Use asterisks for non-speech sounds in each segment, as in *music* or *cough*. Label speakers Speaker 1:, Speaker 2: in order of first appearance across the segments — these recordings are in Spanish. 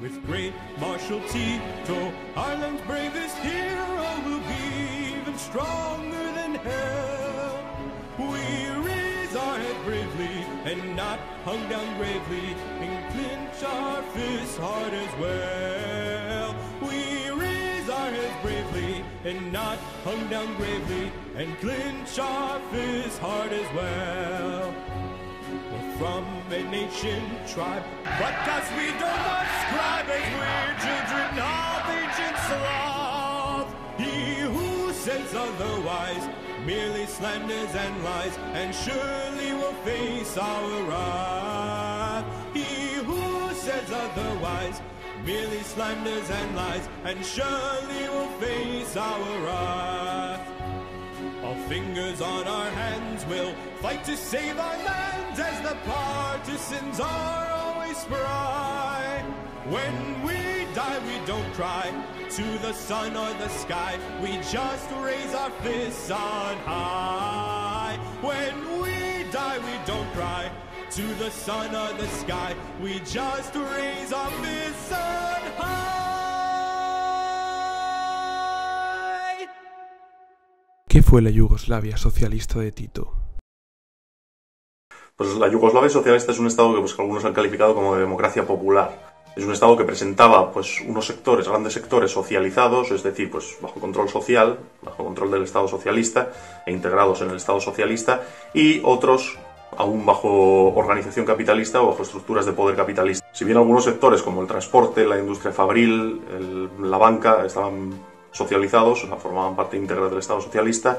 Speaker 1: With great Marshal Tito, Ireland's bravest hero will be even stronger than hell. We raise our head bravely and not hung down gravely and clinch our fists hard as well. We raise our heads bravely and not hung down gravely and clinch our fists hard as well. From a nation tribe, but cause we don't ascribe as we're children of ancient sloth. He who says otherwise merely slanders and lies, and surely will face our wrath. He who says otherwise merely slanders and lies, and surely will face our wrath. All fingers on our hands will fight to save our lands as the partisans are always spry. When we die, we don't cry to the sun or the sky. We just raise our fists on high. When we die, we don't cry to the sun or the sky. We just raise our fists on high.
Speaker 2: ¿Qué fue la Yugoslavia socialista de Tito?
Speaker 3: Pues la Yugoslavia socialista es un estado que pues, algunos han calificado como de democracia popular. Es un estado que presentaba pues, unos sectores, grandes sectores socializados, es decir, pues, bajo control social, bajo control del Estado socialista e integrados en el Estado socialista, y otros aún bajo organización capitalista o bajo estructuras de poder capitalista. Si bien algunos sectores como el transporte, la industria fabril, la banca estaban socializados, o sea, formaban parte íntegra del Estado socialista,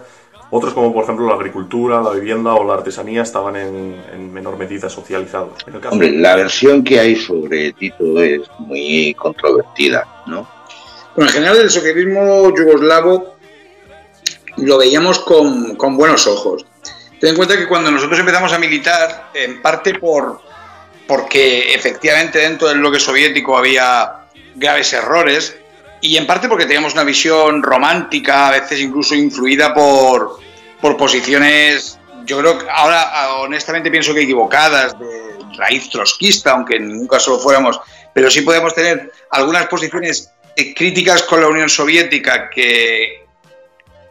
Speaker 3: otros como por ejemplo la agricultura, la vivienda o la artesanía estaban en, en menor medida socializados. En el caso-
Speaker 4: Hombre, la versión que hay sobre Tito es muy controvertida, ¿no?
Speaker 5: Bueno, en general el socialismo yugoslavo lo veíamos con, con buenos ojos. Ten en cuenta que cuando nosotros empezamos a militar, en parte por porque efectivamente dentro del bloque soviético había graves errores y en parte porque teníamos una visión romántica, a veces incluso influida por, por posiciones, yo creo que ahora honestamente pienso que equivocadas, de raíz trotskista, aunque en ningún caso lo fuéramos, pero sí podemos tener algunas posiciones eh, críticas con la Unión Soviética que,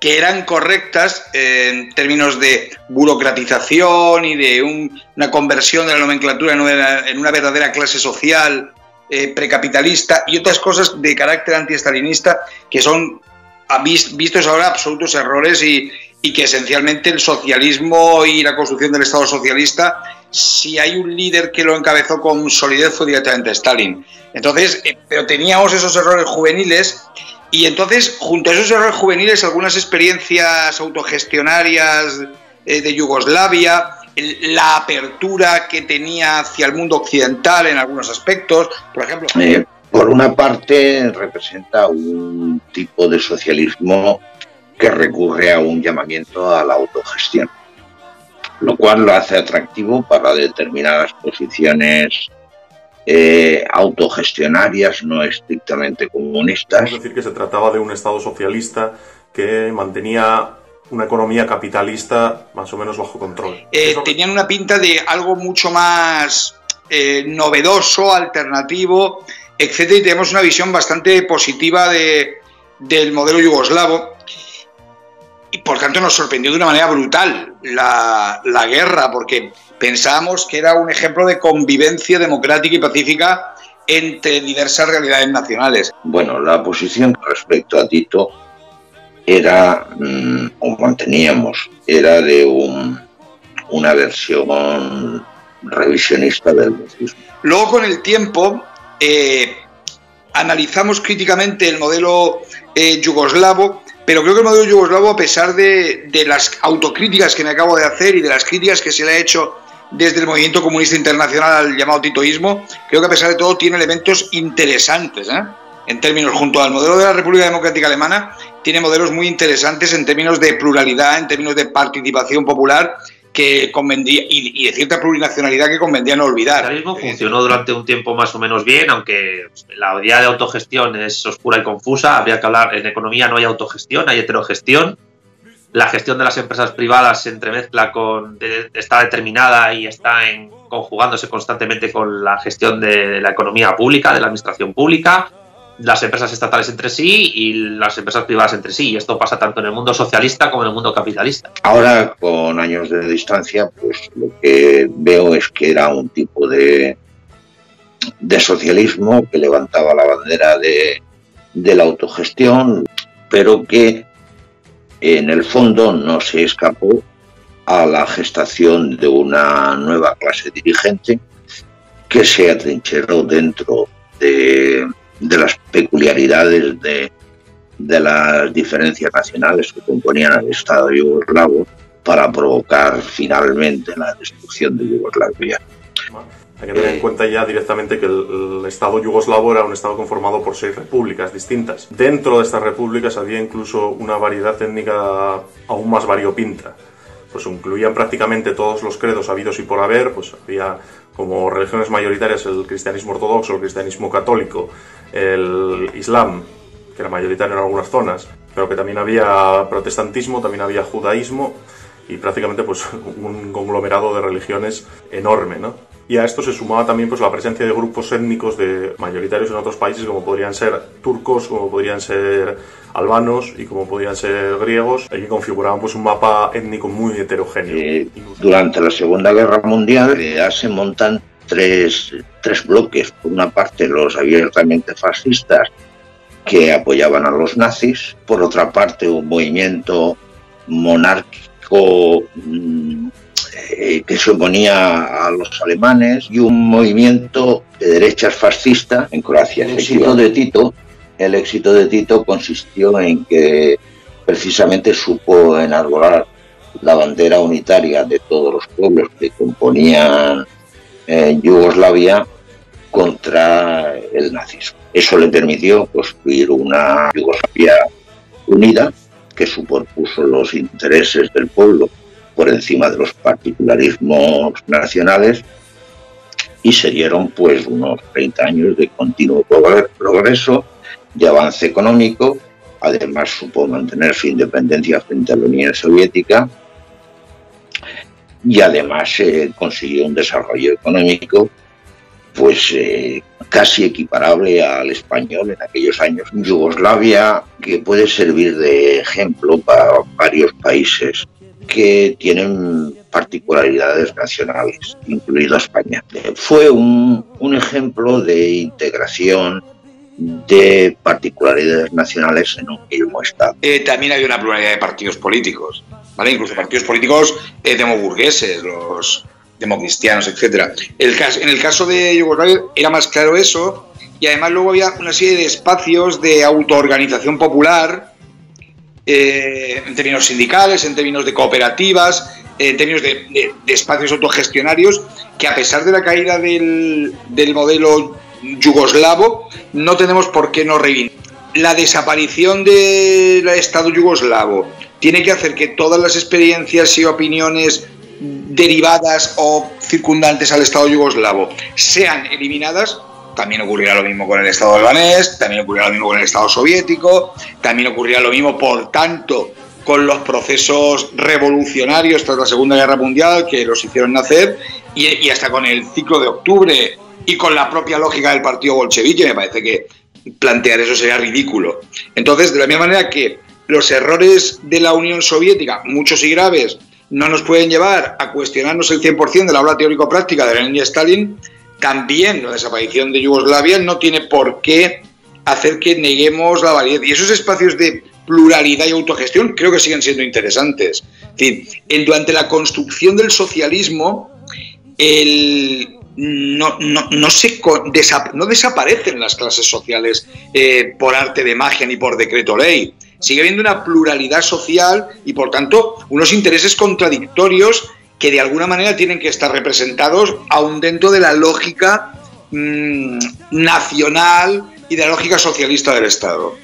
Speaker 5: que eran correctas en términos de burocratización y de un- una conversión de la nomenclatura en en una verdadera clase social eh, precapitalista y otras cosas de carácter antiestalinista que son vistos ahora absolutos errores y, que esencialmente el socialismo y la construcción del Estado socialista, si hay un líder que lo encabezó con solidez fue directamente Stalin. Entonces, eh, pero teníamos esos errores juveniles y entonces, junto a esos errores juveniles, algunas experiencias autogestionarias eh, de Yugoslavia, la apertura que tenía hacia el mundo occidental en algunos aspectos, por ejemplo.
Speaker 4: Eh, por una parte, representa un tipo de socialismo que recurre a un llamamiento a la autogestión, lo cual lo hace atractivo para determinadas posiciones eh, autogestionarias, no estrictamente comunistas.
Speaker 3: Es decir, que se trataba de un Estado socialista que mantenía una economía capitalista más o menos bajo control.
Speaker 5: eh, tenían una pinta de algo mucho más eh, novedoso, alternativo, etcétera, y tenemos una visión bastante positiva de, del modelo yugoslavo. Y por tanto nos sorprendió de una manera brutal la, la guerra, porque pensábamos que era un ejemplo de convivencia democrática y pacífica entre diversas realidades nacionales.
Speaker 4: Bueno, la posición respecto a Tito era, mm, o manteníamos, era de un- una versión revisionista del nazismo.
Speaker 5: Luego, con el tiempo, eh, analizamos críticamente el modelo eh, yugoslavo, pero creo que el modelo yugoslavo, a pesar de, de las autocríticas que me acabo de hacer y de las críticas que se le ha hecho desde el movimiento comunista internacional al llamado titoísmo, creo que a pesar de todo tiene elementos interesantes. ¿eh? En términos, junto al modelo de la República Democrática Alemana, tiene modelos muy interesantes en términos de pluralidad, en términos de participación popular que convendría, y, y de cierta plurinacionalidad que convendría no
Speaker 6: El
Speaker 5: olvidar.
Speaker 6: capitalismo funcionó durante un tiempo más o menos bien, aunque la idea de autogestión es oscura y confusa. Habría que hablar, en economía no hay autogestión, hay heterogestión. La gestión de las empresas privadas se entremezcla con, está determinada y está en conjugándose constantemente con la gestión de la economía pública, de la administración pública, las empresas estatales entre sí y las empresas privadas entre sí. Y esto pasa tanto en el mundo socialista como en el mundo capitalista.
Speaker 4: Ahora, con años de distancia, pues lo que veo es que era un tipo de, de socialismo que levantaba la bandera de, de la autogestión, pero que en el fondo no se escapó a la gestación de una nueva clase dirigente que se atrincheró dentro de, de las peculiaridades de, de, las diferencias nacionales que componían el Estado yugoslavo para provocar finalmente la destrucción de Yugoslavia.
Speaker 3: Hay que tener en cuenta ya directamente que el, Estado yugoslavo era un Estado conformado por seis repúblicas distintas. Dentro de estas repúblicas había incluso una variedad étnica aún más variopinta. Pues incluían prácticamente todos los credos habidos y por haber, pues había como religiones mayoritarias el cristianismo ortodoxo, el cristianismo católico, el islam, que era mayoritario en algunas zonas, pero que también había protestantismo, también había judaísmo y prácticamente pues *laughs* un conglomerado de religiones enorme, ¿no? Y a esto se sumaba también pues la presencia de grupos étnicos de mayoritarios en otros países como podrían ser turcos, como podrían ser albanos y como podrían ser griegos, y configuraban pues un mapa étnico muy heterogéneo.
Speaker 4: Eh, durante la Segunda Guerra Mundial ya se montan tres, tres bloques. Por una parte los abiertamente fascistas que apoyaban a los nazis, por otra parte un movimiento monárquico mm, eh, que se oponía a los alemanes y un movimiento de derechas fascista en Croacia. El éxito de Tito, el éxito de Tito consistió en que precisamente supo enarbolar la bandera unitaria de todos los pueblos que componían eh, Yugoslavia contra el nazismo. Eso le permitió construir una Yugoslavia unida que superpuso los intereses del pueblo por encima de los particularismos nacionales y se dieron pues unos 30 años de continuo progreso, de avance económico, además supo mantener su independencia frente a la Unión Soviética y además se consiguió un desarrollo económico pues eh, casi equiparable al español en aquellos años. Yugoslavia, que puede servir de ejemplo para varios países que tienen particularidades nacionales, incluido España. Fue un, un ejemplo de integración de particularidades nacionales en un mismo Estado.
Speaker 5: Eh, también hay una pluralidad de partidos políticos, ¿vale? incluso partidos políticos eh, demoburgueses, los democristianos, etc. El caso, en el caso de Yugoslavia era más claro eso, y además luego había una serie de espacios de autoorganización popular eh, en términos sindicales, en términos de cooperativas, en términos de, espacios autogestionarios, que a pesar de la caída del, modelo yugoslavo, no tenemos por qué no reivindicar. La desaparición del Estado yugoslavo tiene que hacer que todas las experiencias y opiniones derivadas o circundantes al Estado yugoslavo sean eliminadas también ocurrirá lo mismo con el Estado albanés, también ocurrirá lo mismo con el Estado soviético, también ocurrirá lo mismo, por tanto, con los procesos revolucionarios tras la Segunda Guerra Mundial que los hicieron nacer y, hasta con el ciclo de octubre y con la propia lógica del partido bolchevique, me parece que plantear eso sería ridículo. Entonces, de la misma manera que los errores de la Unión Soviética, muchos y graves, no nos pueden llevar a cuestionarnos el 100% de la obra teórico-práctica de Lenin y Stalin, también la desaparición de Yugoslavia no tiene por qué hacer que neguemos la validez. Y esos espacios de pluralidad y autogestión creo que siguen siendo interesantes. En durante la construcción del socialismo, no, no, no, no desaparecen las clases sociales eh, por arte de magia ni por decreto ley. Sigue habiendo una pluralidad social y, por tanto, unos intereses contradictorios que de alguna manera tienen que estar representados aún dentro de la lógica mm, nacional y de la lógica socialista del Estado.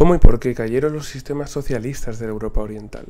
Speaker 2: ¿Cómo y por qué cayeron los sistemas socialistas de la Europa Oriental?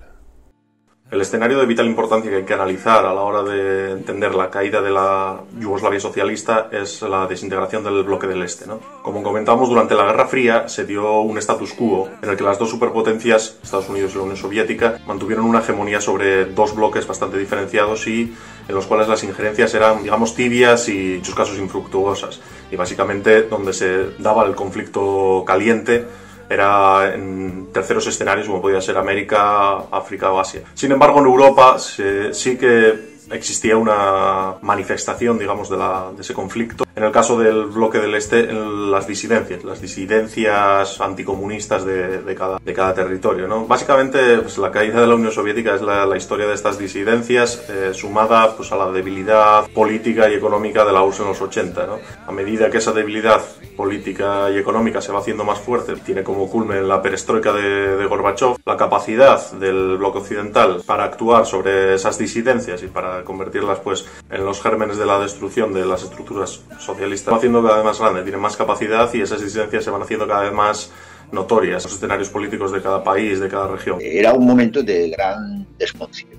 Speaker 3: El escenario de vital importancia que hay que analizar a la hora de entender la caída de la Yugoslavia socialista es la desintegración del bloque del Este. ¿no? Como comentábamos, durante la Guerra Fría se dio un status quo en el que las dos superpotencias, Estados Unidos y la Unión Soviética, mantuvieron una hegemonía sobre dos bloques bastante diferenciados y en los cuales las injerencias eran, digamos, tibias y en muchos casos infructuosas. Y básicamente donde se daba el conflicto caliente era en terceros escenarios como podía ser América, África o Asia. Sin embargo, en Europa se, sí que existía una manifestación, digamos, de, la, de, ese conflicto. En el caso del bloque del Este, en las disidencias, las disidencias anticomunistas de, de, cada, de cada territorio. ¿no? Básicamente, pues, la caída de la Unión Soviética es la, la historia de estas disidencias, eh, sumada pues, a la debilidad política y económica de la URSS en los 80. ¿no? A medida que esa debilidad política y económica se va haciendo más fuerte, tiene como culmen la perestroika de, de Gorbachev, la capacidad del bloque occidental para actuar sobre esas disidencias y para convertirlas pues en los gérmenes de la destrucción de las estructuras socialistas va haciendo cada vez más grande, tiene más capacidad y esas disidencias se van haciendo cada vez más notorias, los escenarios políticos de cada país, de cada región.
Speaker 4: Era un momento de gran desconcierto.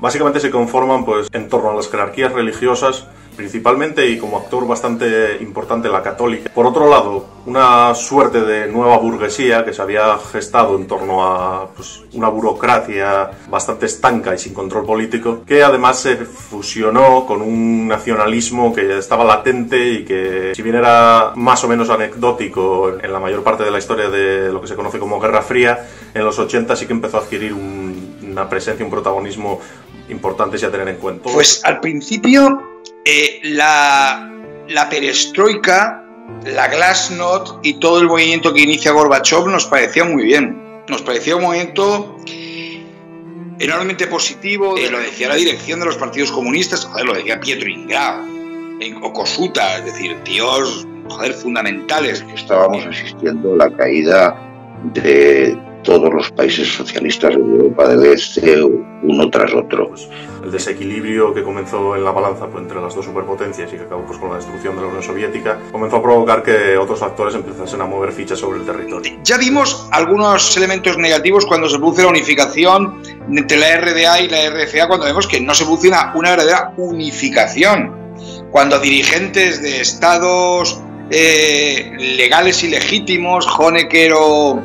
Speaker 3: Básicamente se conforman pues en torno a las jerarquías religiosas principalmente y como actor bastante importante la católica. Por otro lado, una suerte de nueva burguesía que se había gestado en torno a pues, una burocracia bastante estanca y sin control político, que además se fusionó con un nacionalismo que estaba latente y que, si bien era más o menos anecdótico en la mayor parte de la historia de lo que se conoce como Guerra Fría, en los 80 sí que empezó a adquirir un, una presencia, un protagonismo importantes y a tener en cuenta.
Speaker 5: Pues al principio eh, la, la perestroika, la glasnost y todo el movimiento que inicia Gorbachev nos parecía muy bien. Nos parecía un movimiento enormemente positivo. Eh, lo decía la dirección de los partidos comunistas, joder, lo decía Pietro Ingrao, en Okosuta, es decir, tíos, joder, fundamentales.
Speaker 4: Estábamos asistiendo a la caída de todos los países socialistas de Europa del Este, uno tras otro.
Speaker 3: Pues el desequilibrio que comenzó en la balanza pues, entre las dos superpotencias y que acabó pues, con la destrucción de la Unión Soviética, comenzó a provocar que otros factores empezasen a mover fichas sobre el territorio.
Speaker 5: Ya vimos algunos elementos negativos cuando se produce la unificación entre la RDA y la RFA, cuando vemos que no se produce una, una verdadera unificación. Cuando dirigentes de estados eh, legales y legítimos, Honecker o,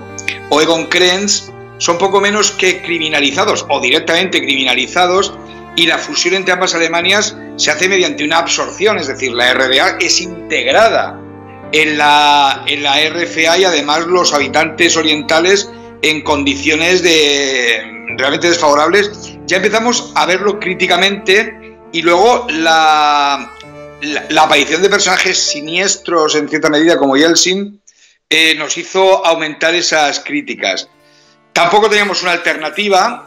Speaker 5: o Egon Krenz, son poco menos que criminalizados o directamente criminalizados y la fusión entre ambas Alemanias se hace mediante una absorción, es decir, la RDA es integrada en la, en la RFA y además los habitantes orientales en condiciones de realmente desfavorables. Ya empezamos a verlo críticamente y luego la, la, aparición de personajes siniestros en cierta medida como Yeltsin eh, nos hizo aumentar esas críticas. Tampoco teníamos una alternativa.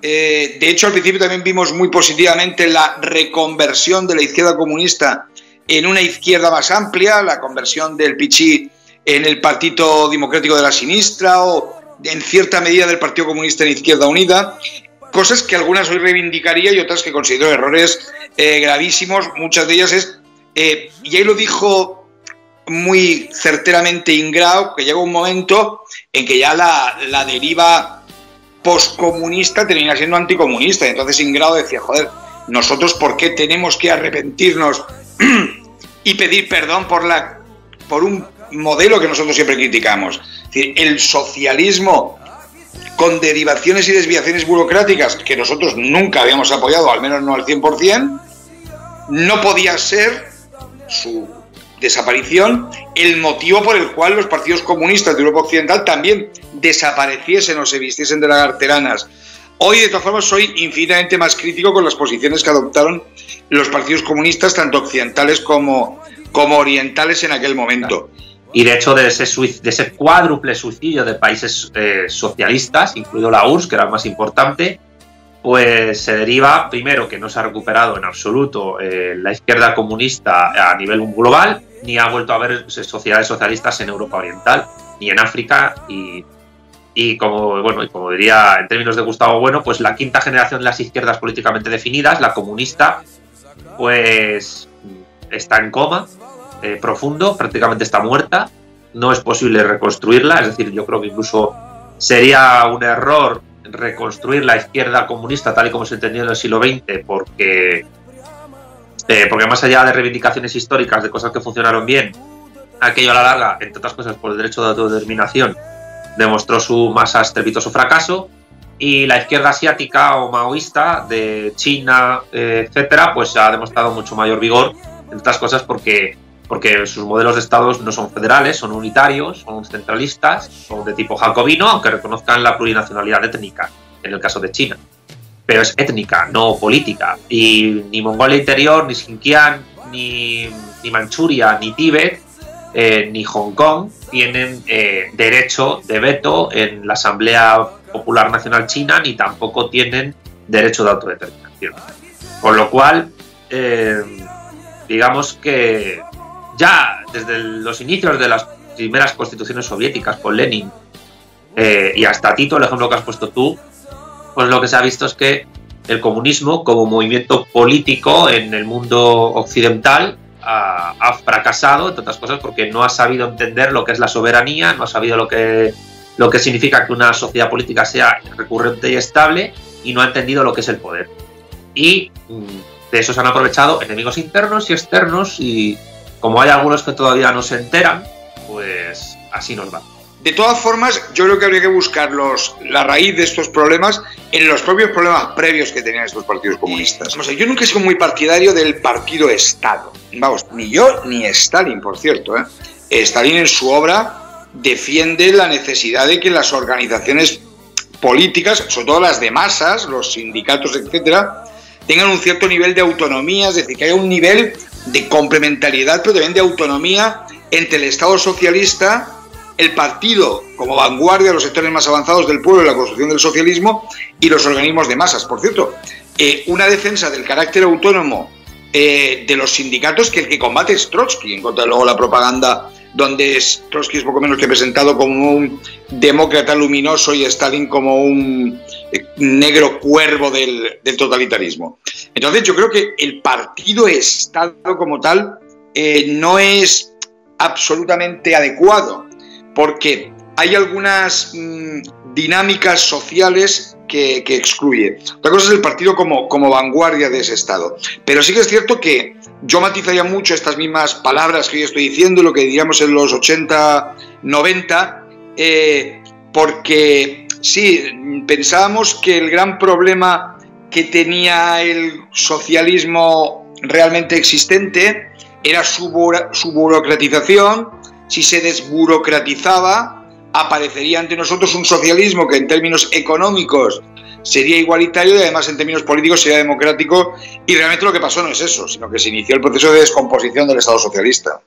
Speaker 5: Eh, de hecho, al principio también vimos muy positivamente la reconversión de la izquierda comunista en una izquierda más amplia, la conversión del Pichi en el Partido Democrático de la Sinistra o en cierta medida del Partido Comunista en Izquierda Unida, cosas que algunas hoy reivindicaría y otras que considero errores eh, gravísimos. Muchas de ellas es, eh, y ahí lo dijo muy certeramente Ingrao, que llega un momento en que ya la, la deriva poscomunista termina siendo anticomunista. Entonces Ingrao decía, joder, nosotros por qué tenemos que arrepentirnos *clears throat* y pedir perdón por, la, por un modelo que nosotros siempre criticamos. Es decir, el socialismo con derivaciones y desviaciones burocráticas que nosotros nunca habíamos apoyado, al menos no al 100%, no podía ser su desaparición el motivo por el cual los partidos comunistas de Europa Occidental también desapareciesen o se vistiesen de lagarteranas. Hoy, de todas formas, soy infinitamente más crítico con las posiciones que adoptaron los partidos comunistas, tanto occidentales como, como orientales en aquel momento.
Speaker 6: Y de hecho, de ese, cuádruple suicidio de países eh, socialistas, incluido la URSS, que era el más importante, pues se deriva, primero, que no se ha recuperado en absoluto eh, la izquierda comunista a nivel global, ni ha vuelto a haber sociedades socialistas en Europa Oriental, ni en África, y, y como, bueno, y como diría en términos de Gustavo Bueno, pues la quinta generación de las izquierdas políticamente definidas, la comunista, pues está en coma eh, profundo, prácticamente está muerta, no es posible reconstruirla, es decir, yo creo que incluso sería un error reconstruir la izquierda comunista tal y como se entendió en el siglo XX, porque, eh, porque más allá de reivindicaciones históricas de cosas que funcionaron bien, aquello a la larga, entre otras cosas por el derecho de autodeterminación, demostró su más estrepitoso fracaso. Y la izquierda asiática o maoísta de China, eh, etcétera, pues ha demostrado mucho mayor vigor, entre otras cosas porque porque sus modelos de estados no son federales, son unitarios, son centralistas, son de tipo jacobino, aunque reconozcan la plurinacionalidad étnica, en el caso de China. Pero es étnica, no política. Y ni Mongolia Interior, ni Xinjiang, ni, Manchuria, ni Tíbet, eh, ni Hong Kong tienen eh, derecho de veto en la Asamblea Popular Nacional China, ni tampoco tienen derecho de autodeterminación. Con lo cual, eh, digamos que ya desde los inicios de las primeras constituciones soviéticas con Lenin eh, y hasta Tito, el ejemplo que has puesto tú, pues lo que se ha visto es que el comunismo como movimiento político en el mundo occidental ha, fracasado, entre otras cosas, porque no ha sabido entender lo que es la soberanía, no ha sabido lo que, lo que significa que una sociedad política sea recurrente y estable y no ha entendido lo que es el poder. Y mm, de eso se han aprovechado enemigos internos y externos y, como hay algunos que todavía no se enteran, pues así nos va.
Speaker 5: De todas formas, yo creo que habría que buscar la raíz de estos problemas en los propios problemas previos que tenían estos partidos comunistas. yo nunca he sido muy partidario del partido Estado. Vamos, ni yo ni Stalin, por cierto. ¿eh? Stalin en su obra defiende la necesidad de que las organizaciones políticas, sobre todo las de masas, los sindicatos, etcétera, tengan un cierto nivel de autonomía, es decir, que haya un nivel de complementariedad, pero también de autonomía entre el Estado socialista, el partido como vanguardia de los sectores más avanzados del pueblo y la construcción del socialismo y los organismos de masas. Por cierto, eh, una defensa del carácter autónomo eh, de los sindicatos que el que combate es Trotsky, en contra de luego la propaganda donde Trotsky es poco menos que presentado como un demócrata luminoso y Stalin como un eh, negro cuervo del, totalitarismo. Entonces yo creo que el partido Estado como tal eh, no es absolutamente adecuado, porque hay algunas mm, dinámicas sociales que, excluye. Otra cosa es el partido como, como vanguardia de ese Estado. Pero sí que es cierto que yo matizaría mucho estas mismas palabras que yo estoy diciendo, lo que diríamos en los 80, 90, eh, porque sí, pensábamos que el gran problema que tenía el socialismo realmente existente era su, su burocratización. Si se desburocratizaba, aparecería ante nosotros un socialismo que en términos económicos sería igualitario y además en términos políticos sería democrático. Y realmente lo que pasó no es eso, sino que se inició el proceso de descomposición del Estado socialista.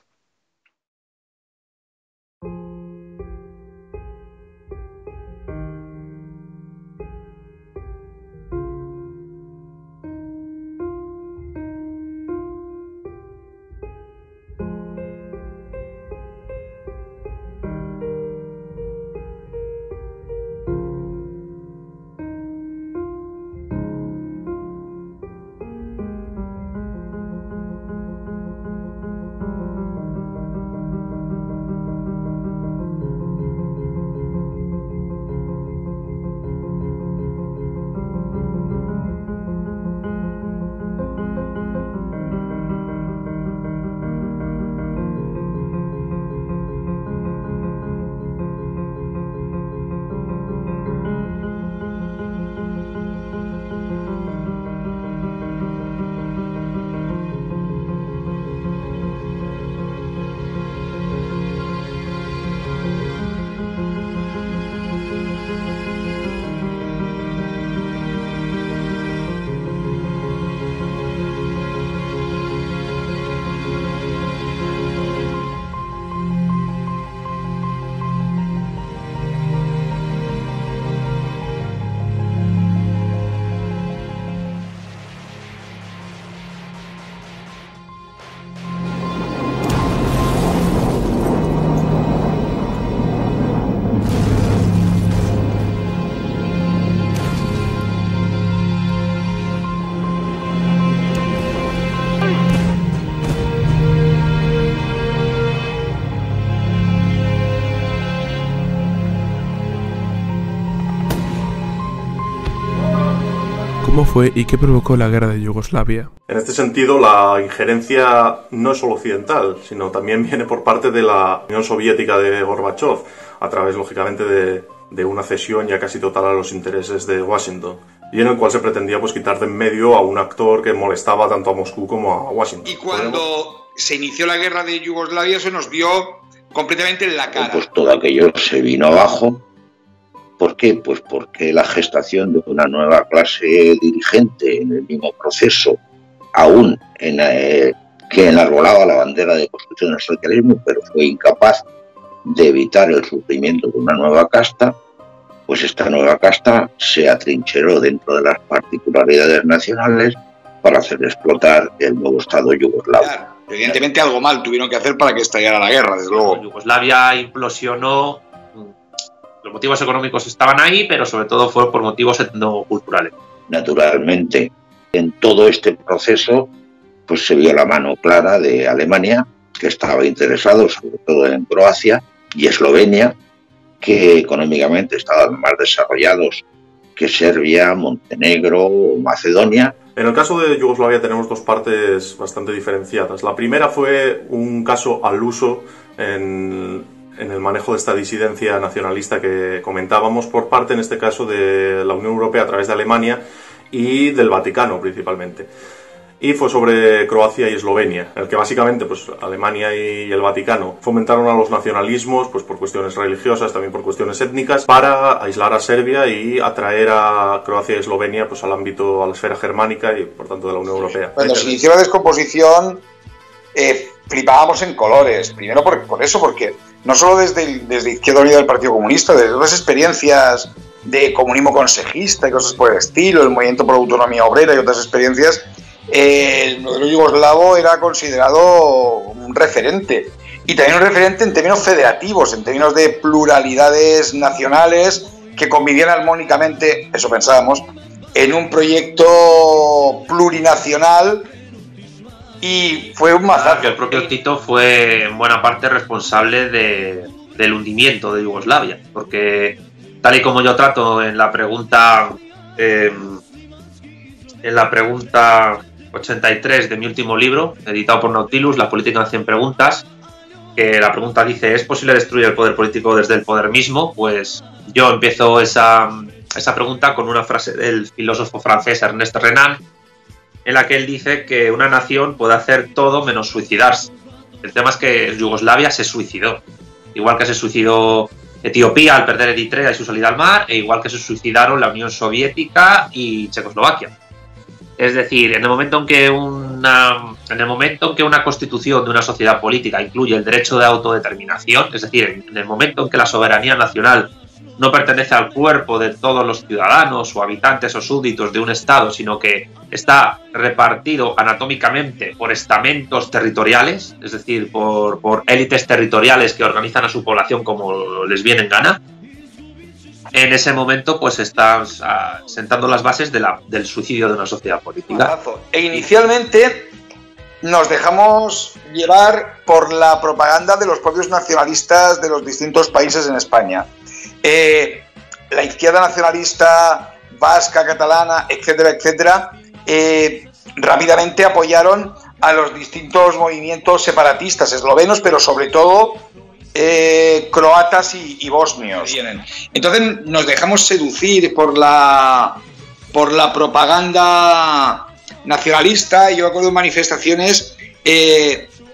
Speaker 2: Fue y qué provocó la guerra de Yugoslavia?
Speaker 3: En este sentido, la injerencia no es solo occidental, sino también *laughs* viene por parte de la Unión Soviética de Gorbachev, a través, lógicamente, de, una cesión ya casi total a los intereses de Washington y en el cual se pretendía pues quitar de en medio a un actor que molestaba tanto a Moscú como a Washington.
Speaker 5: Y cuando se inició la guerra de Yugoslavia se nos vio completamente en la cara.
Speaker 4: Pues todo aquello se vino abajo ¿Por qué? Pues porque la gestación de una nueva clase dirigente en el mismo proceso, aún en, eh, que enarbolaba la bandera de construcción del socialismo, pero fue incapaz de evitar el sufrimiento de una nueva casta, pues esta nueva casta se atrincheró dentro de las particularidades nacionales para hacer explotar el nuevo Estado yugoslavo.
Speaker 5: evidentemente algo mal tuvieron que hacer para que estallara la guerra, desde luego.
Speaker 6: Yugoslavia implosionó los motivos económicos estaban ahí, pero sobre todo fue por motivos etnoculturales.
Speaker 4: Naturalmente, en todo este proceso, pues se vio la mano clara de Alemania, que estaba interesado sobre todo en Croacia y Eslovenia, que económicamente estaban más desarrollados que Serbia, Montenegro o Macedonia.
Speaker 3: En el caso de Yugoslavia tenemos dos partes bastante diferenciadas. La primera fue un caso al uso en en el manejo de esta disidencia nacionalista que comentábamos por parte, en este caso, de la Unión Europea a través de Alemania y del Vaticano principalmente. Y fue sobre Croacia y Eslovenia, en el que básicamente pues, Alemania y el Vaticano fomentaron a los nacionalismos pues, por cuestiones religiosas, también por cuestiones étnicas, para aislar a Serbia y atraer a Croacia y Eslovenia pues, al ámbito, a la esfera germánica y por tanto de la Unión Europea.
Speaker 5: Cuando se inició la descomposición, eh, flipábamos en colores. Primero por, por eso, porque no solo desde, Izquierda Unida del Partido Comunista, desde otras experiencias de comunismo consejista y cosas por el estilo, el movimiento por autonomía obrera y otras experiencias, el modelo yugoslavo era considerado un referente. y también un referente en términos federativos, en términos de pluralidades nacionales que convivían armónicamente, eso pensábamos, en un proyecto plurinacional y fue un
Speaker 6: que el propio Tito fue en buena parte responsable de, del hundimiento de Yugoslavia, porque tal y como yo trato en la pregunta em, en la pregunta 83 de mi último libro, editado por Nautilus, La política en 100 preguntas, que la pregunta dice, ¿es posible destruir el poder político desde el poder mismo? Pues yo empiezo esa, esa pregunta con una frase del filósofo francés Ernest Renan, en la que él dice que una nación puede hacer todo menos suicidarse. El tema es que Yugoslavia se suicidó, igual que se suicidó Etiopía al perder Eritrea y su salida al mar, e igual que se suicidaron la Unión Soviética y Checoslovaquia. Es decir, en el momento en que una, en el momento en que una constitución de una sociedad política incluye el derecho de autodeterminación, es decir, en el momento en que la soberanía nacional no pertenece al cuerpo de todos los ciudadanos o habitantes o súbditos de un Estado, sino que está repartido anatómicamente por estamentos territoriales, es decir, por, élites territoriales que organizan a su población como les viene en gana, en ese momento pues estás ah, sentando las bases del suicidio de una sociedad política.
Speaker 5: E inicialmente nos dejamos llevar por la propaganda de los propios nacionalistas de los distintos países en España. Eh, la izquierda nacionalista vasca, catalana, etcétera, etcétera, eh, rápidamente apoyaron a los distintos movimientos separatistas eslovenos, pero sobre todo eh, croatas y, bosnios. Entonces nos dejamos seducir por la, por la propaganda nacionalista. Yo acuerdo de manifestaciones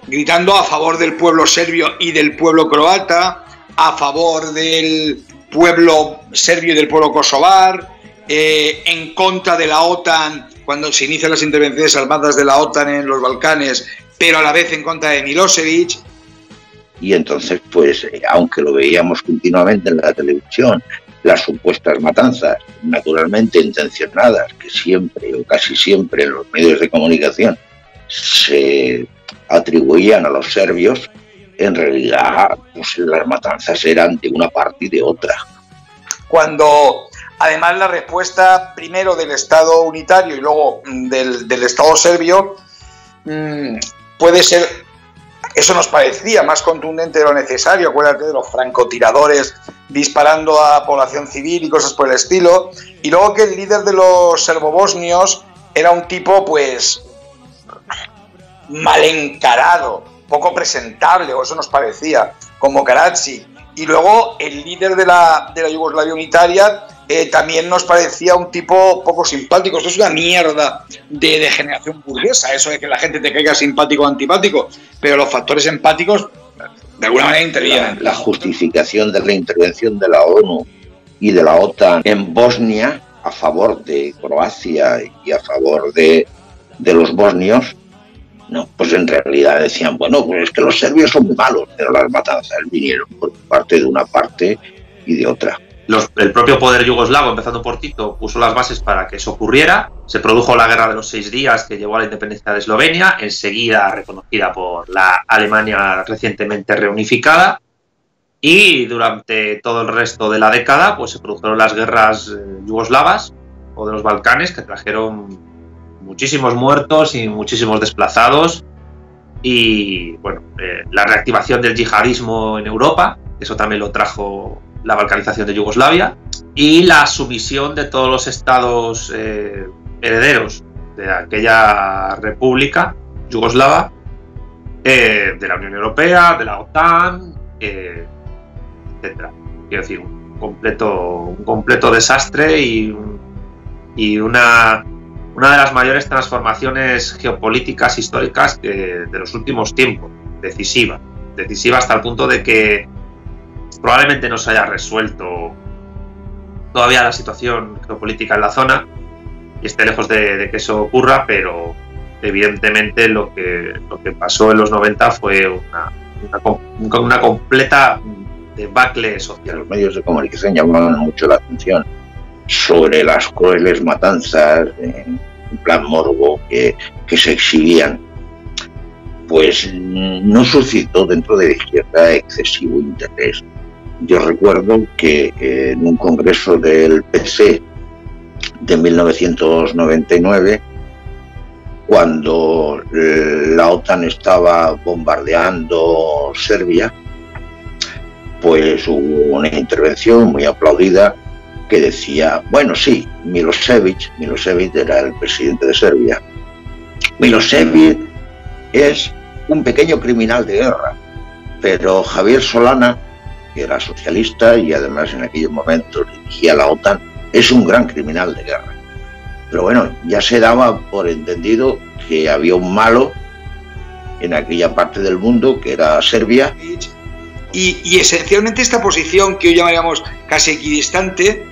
Speaker 5: gritando a favor del pueblo serbio y del pueblo croata, a favor del pueblo serbio y del pueblo kosovar, eh, en contra de la OTAN cuando se inician las intervenciones armadas de la OTAN en los Balcanes, pero a la vez en contra de Milosevic.
Speaker 4: Y entonces, pues, eh, aunque lo veíamos continuamente en la televisión, las supuestas matanzas, naturalmente intencionadas, que siempre o casi siempre en los medios de comunicación se atribuían a los serbios, en realidad pues, las matanzas eran de una parte y de otra.
Speaker 5: Cuando además la respuesta primero del Estado unitario y luego mm, del, Estado serbio mm, puede ser eso nos parecía más contundente de lo necesario. Acuérdate de los francotiradores disparando a población civil y cosas por el estilo. Y luego que el líder de los serbobosnios era un tipo, pues, mal encarado, poco presentable, o eso nos parecía, como Karadzic. Y luego el líder de la, de la Yugoslavia unitaria eh, también nos parecía un tipo poco simpático. Esto es una mierda de degeneración burguesa, eso de que la gente te caiga simpático o antipático, pero los factores empáticos de alguna manera intervienen.
Speaker 4: La, justificación de la intervención de la ONU y de la OTAN en Bosnia a favor de Croacia y a favor de, de los bosnios, no, pues en realidad decían, bueno, pues es que los serbios son muy malos, pero las matanzas vinieron por parte de una parte y de otra
Speaker 6: el propio poder yugoslavo, empezando por Tito, puso las bases para que eso ocurriera. Se produjo la guerra de los seis días que llevó a la independencia de Eslovenia, enseguida reconocida por la Alemania recientemente reunificada. Y durante todo el resto de la década, pues se produjeron las guerras eh, yugoslavas o de los Balcanes, que trajeron muchísimos muertos y muchísimos desplazados. Y bueno, eh, la reactivación del yihadismo en Europa, eso también lo trajo la balcanización de Yugoslavia y la sumisión de todos los estados eh, herederos de aquella república yugoslava, eh, de la Unión Europea, de la OTAN, eh, etc. Quiero decir, un completo, un completo desastre y una, una de las mayores transformaciones geopolíticas históricas de los últimos tiempos, decisiva. Decisiva hasta el punto de que probablemente no se haya resuelto todavía la situación geopolítica en la zona y esté lejos de, que eso ocurra, pero evidentemente lo que, lo que pasó en los 90 fue una, una, completa debacle social.
Speaker 4: Los medios de comunicación llamaban mucho la atención sobre las crueles matanzas en plan morbo que, se exhibían pues no suscitó dentro de la izquierda excesivo interés. Yo recuerdo que en un congreso del PC de 1999, cuando la OTAN estaba bombardeando Serbia, pues hubo una intervención muy aplaudida que decía, bueno, sí, Milosevic, Milosevic era el presidente de Serbia, Milosevic es un pequeño criminal de guerra, pero Javier Solana, que era socialista y además en aquellos momentos dirigía la OTAN, es un gran criminal de guerra. Pero bueno, ya se daba por entendido que había un malo en aquella parte del mundo, que era Serbia.
Speaker 5: Y, y esencialmente esta posición que hoy llamaríamos casi equidistante,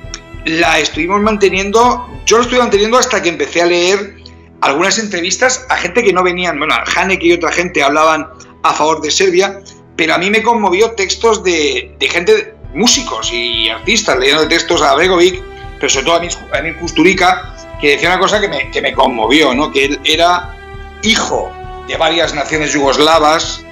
Speaker 5: la estuvimos manteniendo, yo lo estuve manteniendo hasta que empecé a leer algunas entrevistas a gente que no venían, bueno, Hanek y otra gente hablaban a favor de Serbia, pero a mí me conmovió textos de, gente, músicos y artistas, leyendo textos a Bregovic, pero sobre todo a Emil Kusturica, que decía una cosa que me, que me conmovió, ¿no? que él era hijo de varias naciones yugoslavas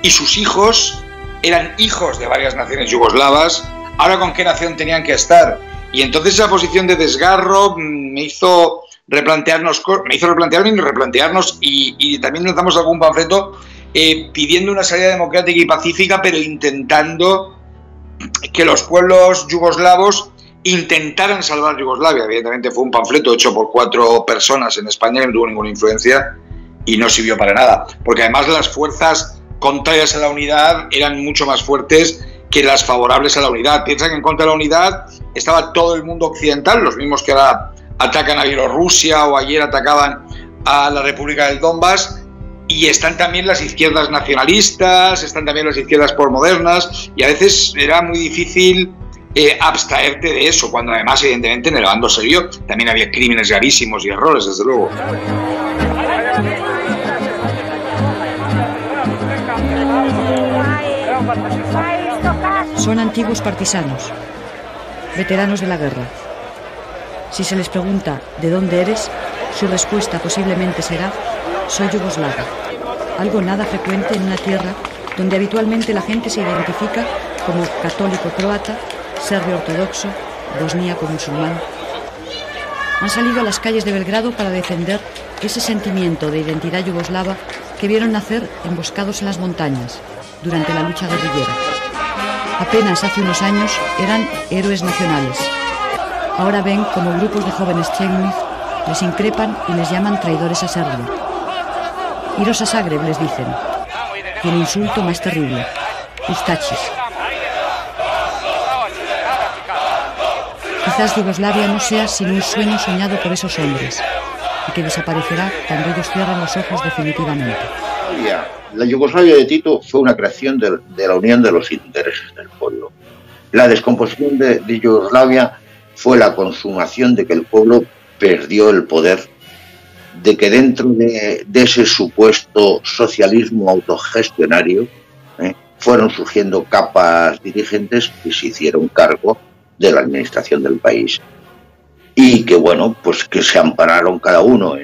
Speaker 5: y sus hijos eran hijos de varias naciones yugoslavas, ahora con qué nación tenían que estar y entonces esa posición de desgarro me hizo replantearnos, me hizo replantearme y replantearnos y, también lanzamos algún panfleto eh, pidiendo una salida democrática y pacífica, pero intentando que los pueblos yugoslavos intentaran salvar Yugoslavia. Evidentemente fue un panfleto hecho por cuatro personas en España que no tuvo ninguna influencia y no sirvió para nada, porque además las fuerzas contrarias a la unidad eran mucho más fuertes que las favorables a la unidad. Piensa que en contra de la unidad estaba todo el mundo occidental, los mismos que ahora atacan a Bielorrusia o ayer atacaban a la República del Donbass, y están también las izquierdas nacionalistas, están también las izquierdas postmodernas, y a veces era muy difícil eh, abstraerte de eso, cuando además, evidentemente, en el bando serio también había crímenes gravísimos y errores, desde luego.
Speaker 7: Son antiguos partisanos, veteranos de la guerra. Si se les pregunta ¿de dónde eres?, su respuesta posiblemente será soy yugoslava, algo nada frecuente en una tierra donde habitualmente la gente se identifica como católico croata, serbio ortodoxo, bosníaco musulmán. Han salido a las calles de Belgrado para defender ese sentimiento de identidad yugoslava que vieron nacer emboscados en las montañas durante la lucha guerrillera. Apenas hace unos años eran héroes nacionales. Ahora ven como grupos de jóvenes Chechenios les increpan y les llaman traidores a Serbia. Iros a Zagreb, les dicen. Y el insulto más terrible, Ustachis. Quizás Yugoslavia no sea sino un sueño soñado por esos hombres y que desaparecerá cuando ellos cierren los ojos definitivamente.
Speaker 4: La Yugoslavia de Tito fue una creación de, la unión de los intereses del pueblo. La descomposición de, Yugoslavia fue la consumación de que el pueblo perdió el poder, de que dentro de, ese supuesto socialismo autogestionario ¿eh? fueron surgiendo capas dirigentes que se hicieron cargo de la administración del país y que bueno pues que se ampararon cada uno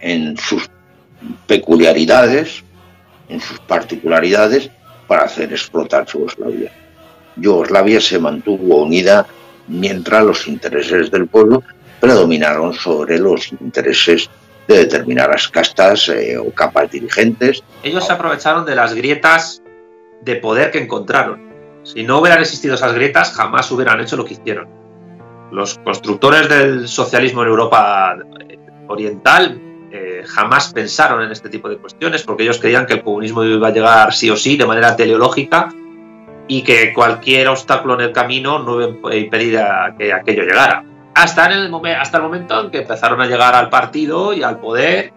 Speaker 4: en sus peculiaridades en sus particularidades para hacer explotar Yugoslavia. Yugoslavia se mantuvo unida mientras los intereses del pueblo predominaron sobre los intereses de determinadas castas eh, o capas dirigentes.
Speaker 6: Ellos se aprovecharon de las grietas de poder que encontraron. Si no hubieran existido esas grietas, jamás hubieran hecho lo que hicieron. Los constructores del socialismo en Europa Oriental eh, jamás pensaron en este tipo de cuestiones porque ellos creían que el comunismo iba a llegar sí o sí de manera teleológica y que cualquier obstáculo en el camino no iba a impedir que aquello llegara. Hasta, en el, hasta el momento en que empezaron a llegar al partido y al poder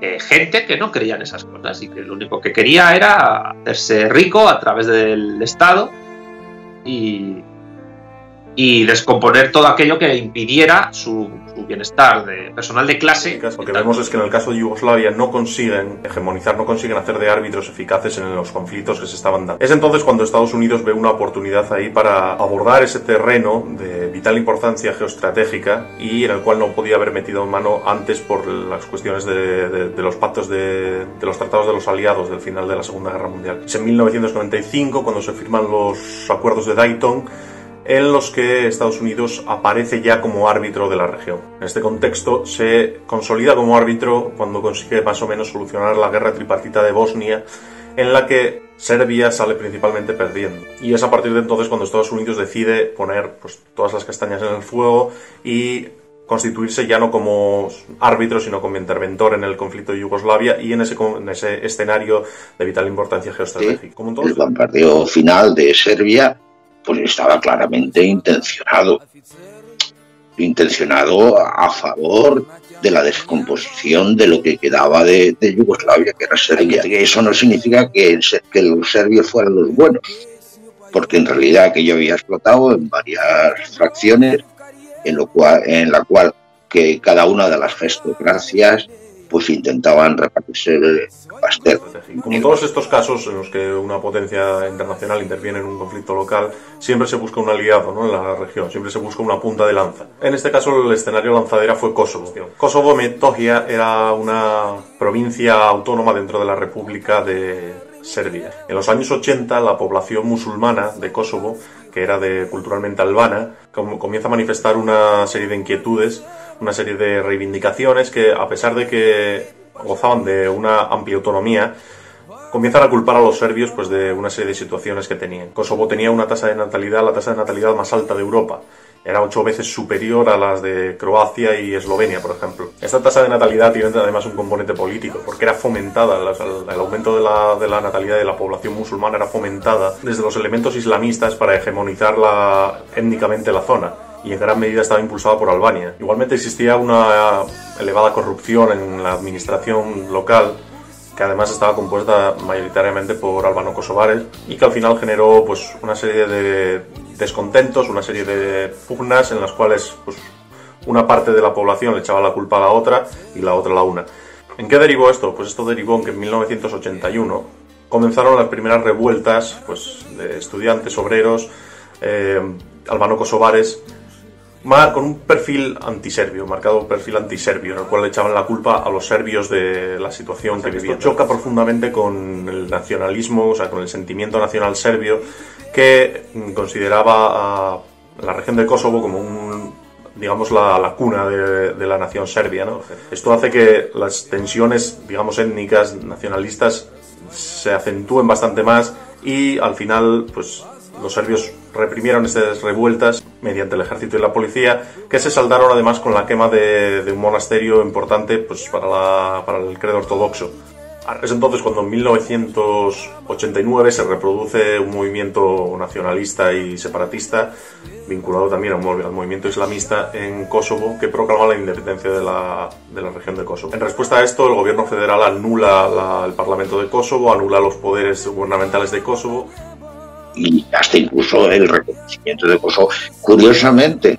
Speaker 6: eh, gente que no creía en esas cosas y que lo único que quería era hacerse rico a través del Estado y, y descomponer todo aquello que impidiera su, su bienestar de personal de clase.
Speaker 3: Lo que vemos es que en el caso de Yugoslavia no consiguen hegemonizar, no consiguen hacer de árbitros eficaces en los conflictos que se estaban dando. Es entonces cuando Estados Unidos ve una oportunidad ahí para abordar ese terreno de vital importancia geoestratégica y en el cual no podía haber metido mano antes por las cuestiones de, de, de los pactos de, de, los tratados de los aliados del final de la Segunda Guerra Mundial. Es en 1995 cuando se firman los acuerdos de Dayton en los que Estados Unidos aparece ya como árbitro de la región. En este contexto se consolida como árbitro cuando consigue más o menos solucionar la guerra tripartita de Bosnia, en la que Serbia sale principalmente perdiendo. Y es a partir de entonces cuando Estados Unidos decide poner pues, todas las castañas en el fuego y constituirse ya no como árbitro, sino como interventor en el conflicto de Yugoslavia y en ese, en ese escenario de vital importancia geoestratégica.
Speaker 4: Sí, el bombardeo final de Serbia pues estaba claramente intencionado. Intencionado a favor de la descomposición de lo que quedaba de, de Yugoslavia, que era Serbia. Eso no significa que, que los serbios fueran los buenos, porque en realidad aquello había explotado en varias fracciones, en, lo cual, en la cual que cada una de las gestocracias pues intentaban repartirse el pastel.
Speaker 3: Como todos estos casos en los que una potencia internacional interviene en un conflicto local, siempre se busca un aliado ¿no? en la región, siempre se busca una punta de lanza. En este caso el escenario lanzadera fue Kosovo. Kosovo Metohija era una provincia autónoma dentro de la República de Serbia. En los años 80 la población musulmana de Kosovo, que era de culturalmente albana, comienza a manifestar una serie de inquietudes una serie de reivindicaciones que, a pesar de que gozaban de una amplia autonomía, comienzan a culpar a los serbios pues, de una serie de situaciones que tenían. Kosovo tenía una tasa de natalidad, la tasa de natalidad más alta de Europa. Era ocho veces superior a las de Croacia y Eslovenia, por ejemplo. Esta tasa de natalidad tiene además un componente político, porque era fomentada, el aumento de la, de la natalidad de la población musulmana era fomentada desde los elementos islamistas para hegemonizar la, étnicamente la zona y en gran medida estaba impulsado por Albania. Igualmente existía una elevada corrupción en la administración local que además estaba compuesta mayoritariamente por albano-kosovares y que al final generó pues una serie de descontentos, una serie de pugnas en las cuales pues, una parte de la población le echaba la culpa a la otra y la otra a la una. ¿En qué derivó esto? Pues esto derivó en que en 1981 comenzaron las primeras revueltas pues, de estudiantes, obreros, eh, albano-kosovares con un perfil antiserbio, marcado perfil antiserbio, en el cual le echaban la culpa a los serbios de la situación que vivían. choca profundamente con el nacionalismo, o sea, con el sentimiento nacional serbio, que consideraba a la región de Kosovo como un, digamos, la, la cuna de, la nación serbia. ¿no? Esto hace que las tensiones, digamos, étnicas, nacionalistas, se acentúen bastante más y al final, pues, los serbios reprimieron estas revueltas mediante el ejército y la policía, que se saldaron además con la quema de, de un monasterio importante pues, para, la, para el credo ortodoxo. Es entonces cuando en 1989 se reproduce un movimiento nacionalista y separatista, vinculado también al movimiento islamista en Kosovo, que proclama la independencia de la, de la región de Kosovo. En respuesta a esto, el gobierno federal anula la, el Parlamento de Kosovo, anula los poderes gubernamentales de Kosovo
Speaker 4: y hasta incluso el reconocimiento de Kosovo. Curiosamente,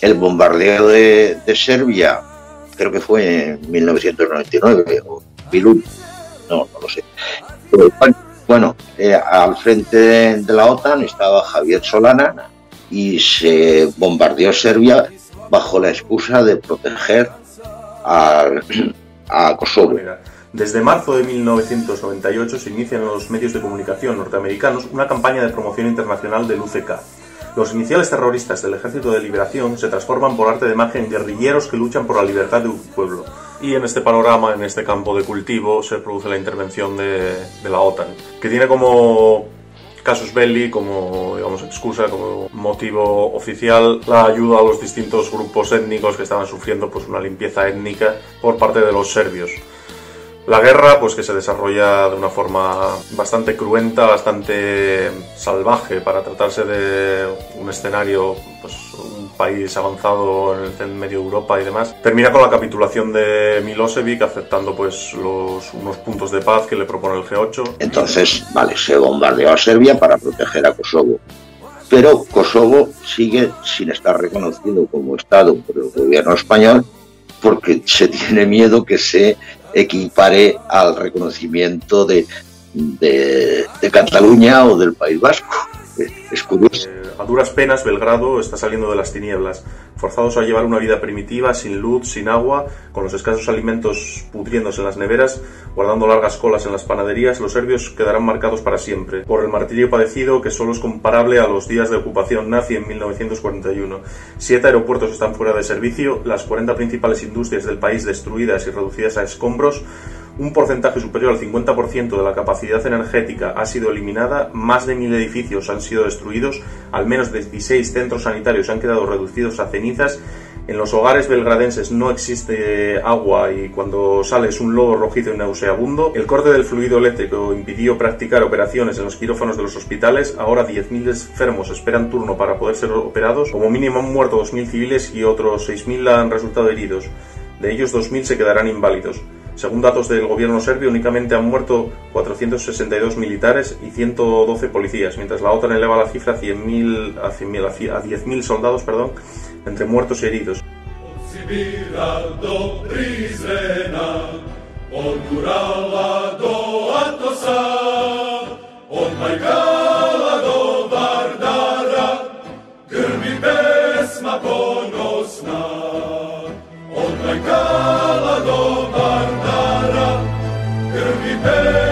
Speaker 4: el bombardeo de, de Serbia, creo que fue en 1999 o 2001, no, no lo sé. Pero, bueno, eh, al frente de, la OTAN estaba Javier Solana y se bombardeó Serbia bajo la excusa de proteger a, Kosovo.
Speaker 3: Desde marzo de 1998 se inicia en los medios de comunicación norteamericanos una campaña de promoción internacional del UCK. Los iniciales terroristas del Ejército de Liberación se transforman por arte de magia en guerrilleros que luchan por la libertad de un pueblo. Y en este panorama, en este campo de cultivo, se produce la intervención de, la OTAN, que tiene como casus belli como digamos excusa como motivo oficial la ayuda a los distintos grupos étnicos que estaban sufriendo pues una limpieza étnica por parte de los serbios la guerra, pues que se desarrolla de una forma bastante cruenta, bastante salvaje para tratarse de un escenario, pues un país avanzado en el medio de Europa y demás. Termina con la capitulación de Milosevic, aceptando pues los, unos puntos de paz que le propone el G8.
Speaker 4: Entonces, vale, se bombardeó a Serbia para proteger a Kosovo. pero Kosovo sigue sin estar reconocido como Estado por el gobierno español porque se tiene miedo que se equipare al reconocimiento de, de, de Cataluña o del País Vasco.
Speaker 3: Eh, a duras penas, Belgrado está saliendo de las tinieblas, forzados a llevar una vida primitiva, sin luz, sin agua, con los escasos alimentos pudriéndose en las neveras, guardando largas colas en las panaderías, los serbios quedarán marcados para siempre por el martirio padecido que solo es comparable a los días de ocupación nazi en 1941. Siete aeropuertos están fuera de servicio, las 40 principales industrias del país destruidas y reducidas a escombros, un porcentaje superior al 50% de la capacidad energética ha sido eliminada, más de mil edificios han sido destruidos, al menos 16 centros sanitarios han quedado reducidos a cenizas, en los hogares belgradenses no existe agua y cuando sale es un lodo rojizo y nauseabundo. El corte del fluido eléctrico impidió practicar operaciones en los quirófanos de los hospitales. Ahora 10.000 enfermos esperan turno para poder ser operados. Como mínimo han muerto 2.000 civiles y otros 6.000 han resultado heridos. De ellos 2.000 se quedarán inválidos. Según datos del gobierno serbio, únicamente han muerto 462 militares y 112 policías, mientras la OTAN eleva la cifra a 100.000 a 100.000 a 10.000 soldados, perdón, entre muertos y heridos.
Speaker 1: Hey!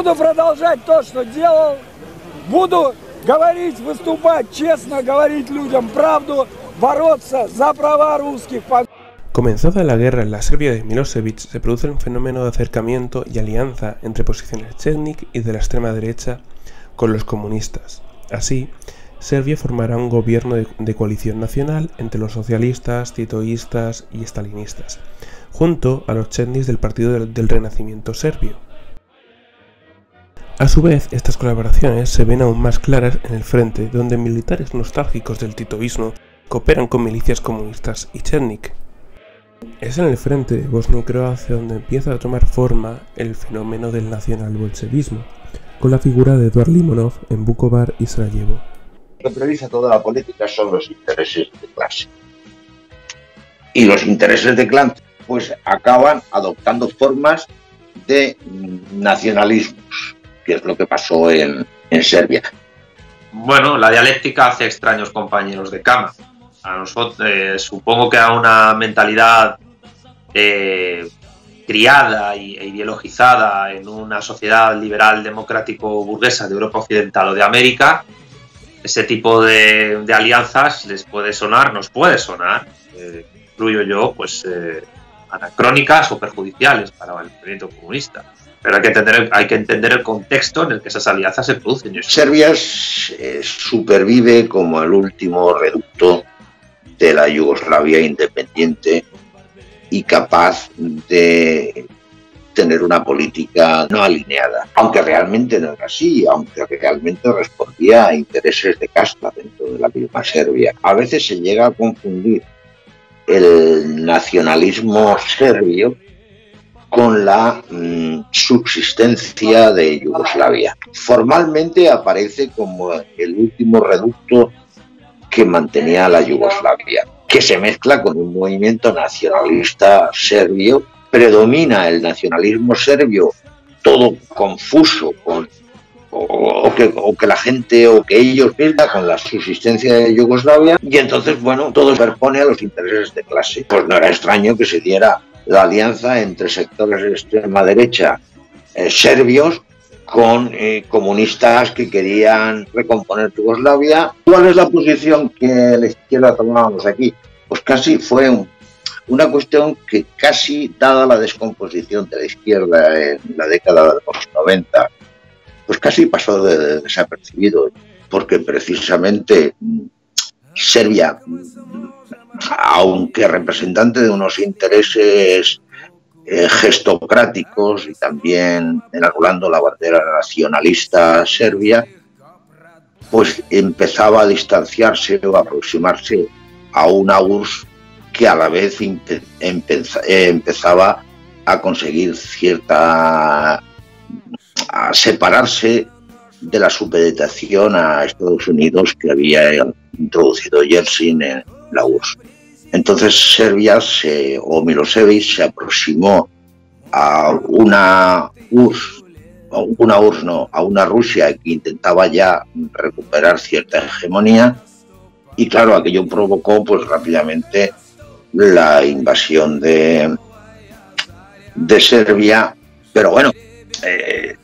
Speaker 8: Буду продолжать то, что делал. Буду говорить, выступать честно, говорить людям правду, бороться за права русских.
Speaker 2: Comenzada la guerra en la Serbia de Milosevic, se produce un fenómeno de acercamiento y alianza entre posiciones Chetnik y de la extrema derecha con los comunistas. Así, Serbia formará un gobierno de, de coalición nacional entre los socialistas, titoístas y estalinistas, junto a los chetniks del Partido del, del Renacimiento Serbio. A su vez, estas colaboraciones se ven aún más claras en el frente, donde militares nostálgicos del titoísmo cooperan con milicias comunistas y Chernik. Es en el frente de Bosnia y Croacia donde empieza a tomar forma el fenómeno del nacional-bolchevismo, con la figura de Eduard Limonov en Vukovar y Sarajevo.
Speaker 4: Lo toda la política son los intereses de clase. Y los intereses de clase pues acaban adoptando formas de nacionalismos, que es lo que pasó en, Serbia.
Speaker 6: Bueno, la dialéctica hace extraños compañeros de cama. A nosotros, eh, supongo que a una mentalidad eh, criada e ideologizada en una sociedad liberal democrático burguesa de Europa Occidental o de América, ese tipo de, de alianzas les puede sonar, nos puede sonar, eh, incluyo yo, pues eh, anacrónicas o perjudiciales para el movimiento comunista. Pero hay que, entender, hay que entender el contexto en el que esas alianzas se producen.
Speaker 4: Serbia eh, supervive como el último reducto de la Yugoslavia independiente y capaz de tener una política no alineada, aunque realmente no era así, aunque realmente respondía a intereses de casta dentro de la misma Serbia. A veces se llega a confundir el nacionalismo serbio con la mm, subsistencia de Yugoslavia. Formalmente aparece como el último reducto que mantenía la Yugoslavia, que se mezcla con un movimiento nacionalista serbio. Predomina el nacionalismo serbio, todo confuso con o, que, o, que, la gente o que ellos pierdan con la subsistencia de Yugoslavia y entonces, bueno, todo se a los intereses de clase. Pues no era extraño que se diera la alianza entre sectores de extrema derecha eh, serbios con eh, comunistas que querían recomponer Yugoslavia. ¿Cuál es la posición que la izquierda tomábamos aquí? Pues casi fue un, una cuestión que casi, dada la descomposición de la izquierda en la década de los 90, pues casi pasó de, desapercibido, porque precisamente Serbia, aunque representante de unos intereses eh, gestocráticos y también enarbolando la bandera nacionalista serbia, pues empezaba a distanciarse o aproximarse a una URSS que a la vez empezaba a conseguir cierta a separarse de la supeditación a Estados Unidos que había introducido Yeltsin en la URSS. Entonces Serbia se, o Milosevic se aproximó a una URSS, una URSS no, a una Rusia que intentaba ya recuperar cierta hegemonía y claro, aquello provocó pues rápidamente la invasión de, de Serbia, pero bueno, eh,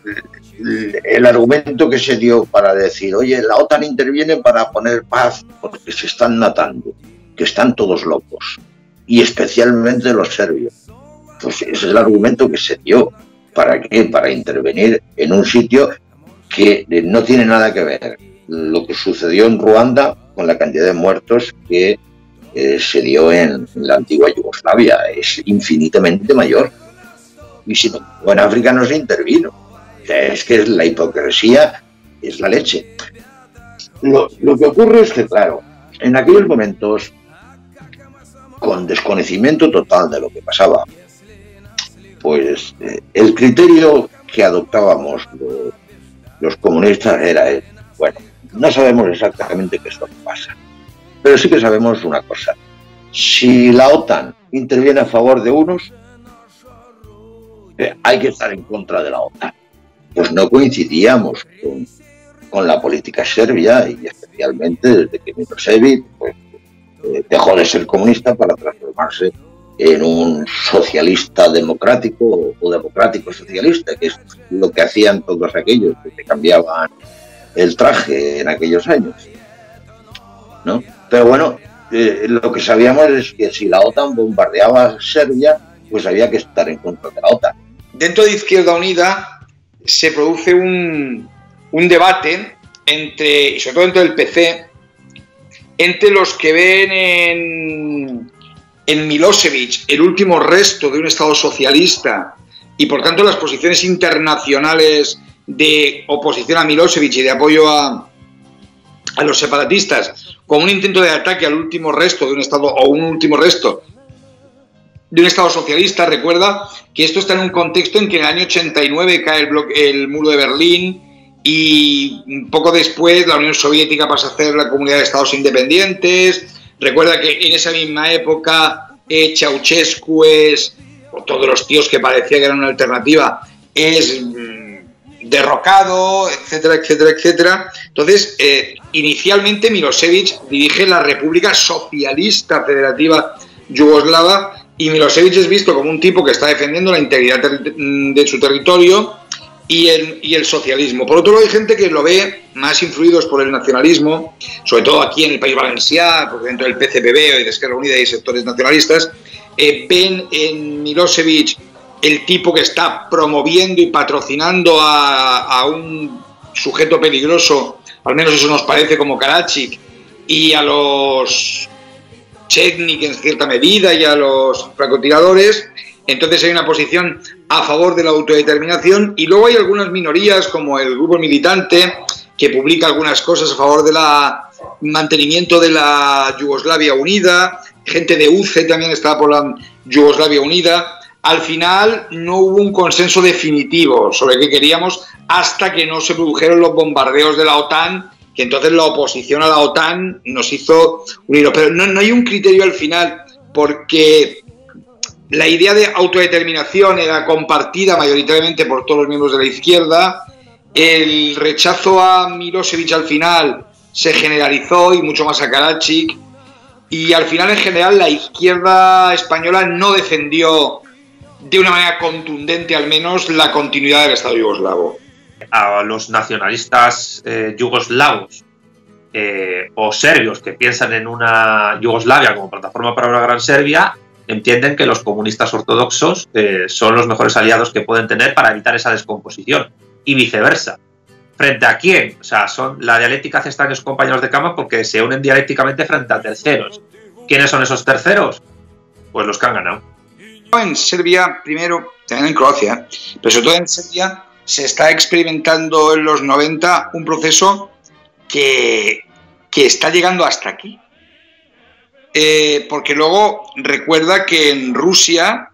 Speaker 4: el argumento que se dio para decir, oye, la OTAN interviene para poner paz porque se están matando, que están todos locos, y especialmente los serbios. Pues ese es el argumento que se dio. ¿Para qué? Para intervenir en un sitio que no tiene nada que ver lo que sucedió en Ruanda con la cantidad de muertos que eh, se dio en la antigua Yugoslavia. Es infinitamente mayor y si no, en África no se intervino. Es que la hipocresía es la leche. Lo, que ocurre es que, claro, en aquellos momentos, con desconocimiento total de lo que pasaba, pues eh, el criterio que adoptábamos los, comunistas era, el, bueno, no sabemos exactamente qué es lo que pasa, pero sí que sabemos una cosa. Si la OTAN interviene a favor de unos, hay que estar en contra de la OTAN. Pues no coincidíamos con, la política serbia y especialmente desde que Milosevic pues, eh, dejó de ser comunista para transformarse en un socialista democrático o democrático socialista, que es lo que hacían todos aquellos que cambiaban el traje en aquellos años. ¿no? Pero bueno, eh, lo que sabíamos es que si la OTAN bombardeaba Serbia, pues había que estar en contra de la OTAN
Speaker 5: dentro de Izquierda Unida se produce un, debate entre, y sobre todo dentro del PC, entre los que ven en, en Milosevic el último resto de un Estado socialista y por tanto las posiciones internacionales de oposición a Milosevic y de apoyo a, a los separatistas como un intento de ataque al último resto de un Estado o un último resto de un Estado socialista. Recuerda que esto está en un contexto en que en el año 89 cae el, el muro de Berlín y poco después la Unión Soviética pasa a ser la comunidad de Estados independientes. Recuerda que en esa misma época eh, Ceausescu es o todos los tíos que parecía que eran una alternativa, es mm, derrocado, etcétera, etcétera, etcétera. Entonces, eh, inicialmente Milosevic dirige la República Socialista Federativa Yugoslava y Milosevic es visto como un tipo que está defendiendo la integridad de su territorio y el, y el socialismo. Por otro lado, hay gente que lo ve más influidos por el nacionalismo, sobre todo aquí en el País Valenciano, porque dentro del PCPB y de Esquerra Unida hay sectores nacionalistas, eh, ven en Milosevic el tipo que está promoviendo y patrocinando a, a un sujeto peligroso, al menos eso nos parece como Karadzic, y a los Chechnik en cierta medida y a los francotiradores, entonces hay una posición a favor de la autodeterminación y luego hay algunas minorías como el grupo militante que publica algunas cosas a favor del mantenimiento de la Yugoslavia unida, gente de UCE también estaba por la Yugoslavia unida. Al final no hubo un consenso definitivo sobre qué queríamos hasta que no se produjeron los bombardeos de la OTAN, que entonces la oposición a la OTAN nos hizo unirnos. Pero no hay un criterio al final, porque la idea de autodeterminación era compartida mayoritariamente por todos los miembros de la izquierda. El rechazo a Milosevic al final se generalizó y mucho más a Karadzic. Y al final, en general, la izquierda española no defendió de una manera contundente, al menos, la continuidad del Estado yugoslavo.
Speaker 6: A los nacionalistas eh, yugoslavos eh, o serbios que piensan en una Yugoslavia como plataforma para una gran Serbia, entienden que los comunistas ortodoxos eh, son los mejores aliados que pueden tener para evitar esa descomposición y viceversa. ¿Frente a quién? O sea, son la dialéctica hace extraños compañeros de cama porque se unen dialécticamente frente a terceros. ¿Quiénes son esos terceros? Pues los que han ganado.
Speaker 5: En Serbia, primero, también en Croacia, pero sobre todo en Serbia, se está experimentando en los 90 un proceso que, que está llegando hasta aquí. Eh, porque luego recuerda que en Rusia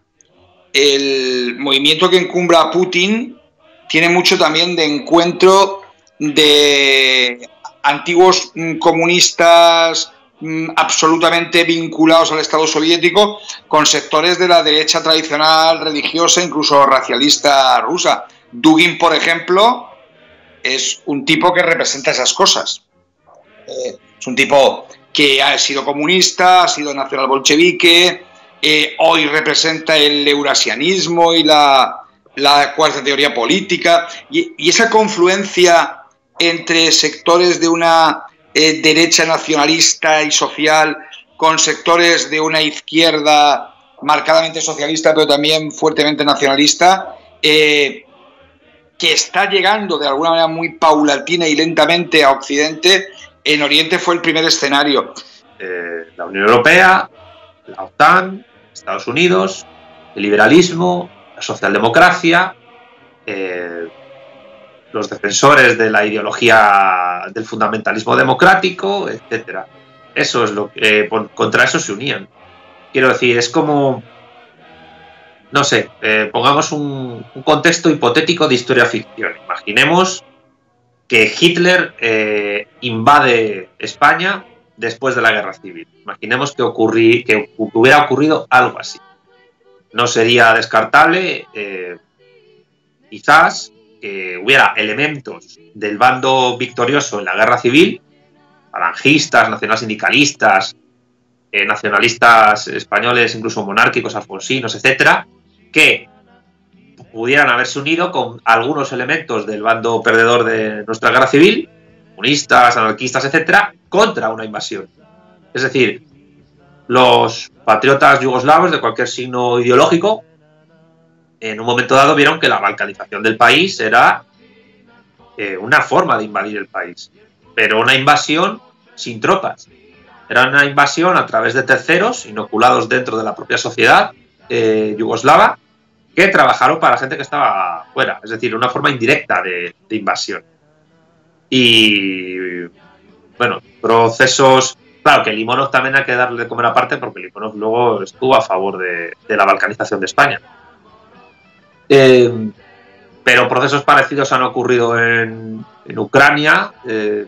Speaker 5: el movimiento que encumbra a Putin tiene mucho también de encuentro de antiguos mm, comunistas mm, absolutamente vinculados al Estado soviético con sectores de la derecha tradicional religiosa, incluso racialista rusa. Dugin, por ejemplo, es un tipo que representa esas cosas. Eh, es un tipo que ha sido comunista, ha sido nacional bolchevique, eh, hoy representa el eurasianismo y la, cuarta teoría política, y, esa confluencia entre sectores de una eh, derecha nacionalista y social con sectores de una izquierda marcadamente socialista, pero también fuertemente nacionalista, eh, que está llegando de alguna manera muy paulatina y lentamente a Occidente, en Oriente fue el primer escenario.
Speaker 6: Eh, la Unión Europea, la OTAN, Estados Unidos, el liberalismo, la socialdemocracia, eh, los defensores de la ideología del fundamentalismo democrático, etcétera. Eso es lo que eh, contra eso se unían. Quiero decir, es como no sé, pongamos un, un, contexto hipotético de historia ficción. Imaginemos que Hitler eh, invade España después de la guerra civil. Imaginemos que, que hubiera ocurrido algo así. No sería descartable, eh, quizás, que hubiera elementos del bando victorioso en la guerra civil, falangistas, nacionalsindicalistas, eh, nacionalistas españoles, incluso monárquicos, alfonsinos, etcétera, que pudieran haberse unido con algunos elementos del bando perdedor de nuestra guerra civil, comunistas, anarquistas, etcétera, contra una invasión. Es decir, los patriotas yugoslavos de cualquier signo ideológico, en un momento dado vieron que la balcanización del país era eh, una forma de invadir el país, pero una invasión sin tropas. Era una invasión a través de terceros, inoculados dentro de la propia sociedad eh, yugoslava, que trabajaron para la gente que estaba fuera, es decir, una forma indirecta de, invasión. Y bueno, procesos. Claro, que Limonov también hay que darle de comer aparte porque Limonov luego estuvo a favor de, la balcanización de España. Eh, pero procesos parecidos han ocurrido en, Ucrania eh,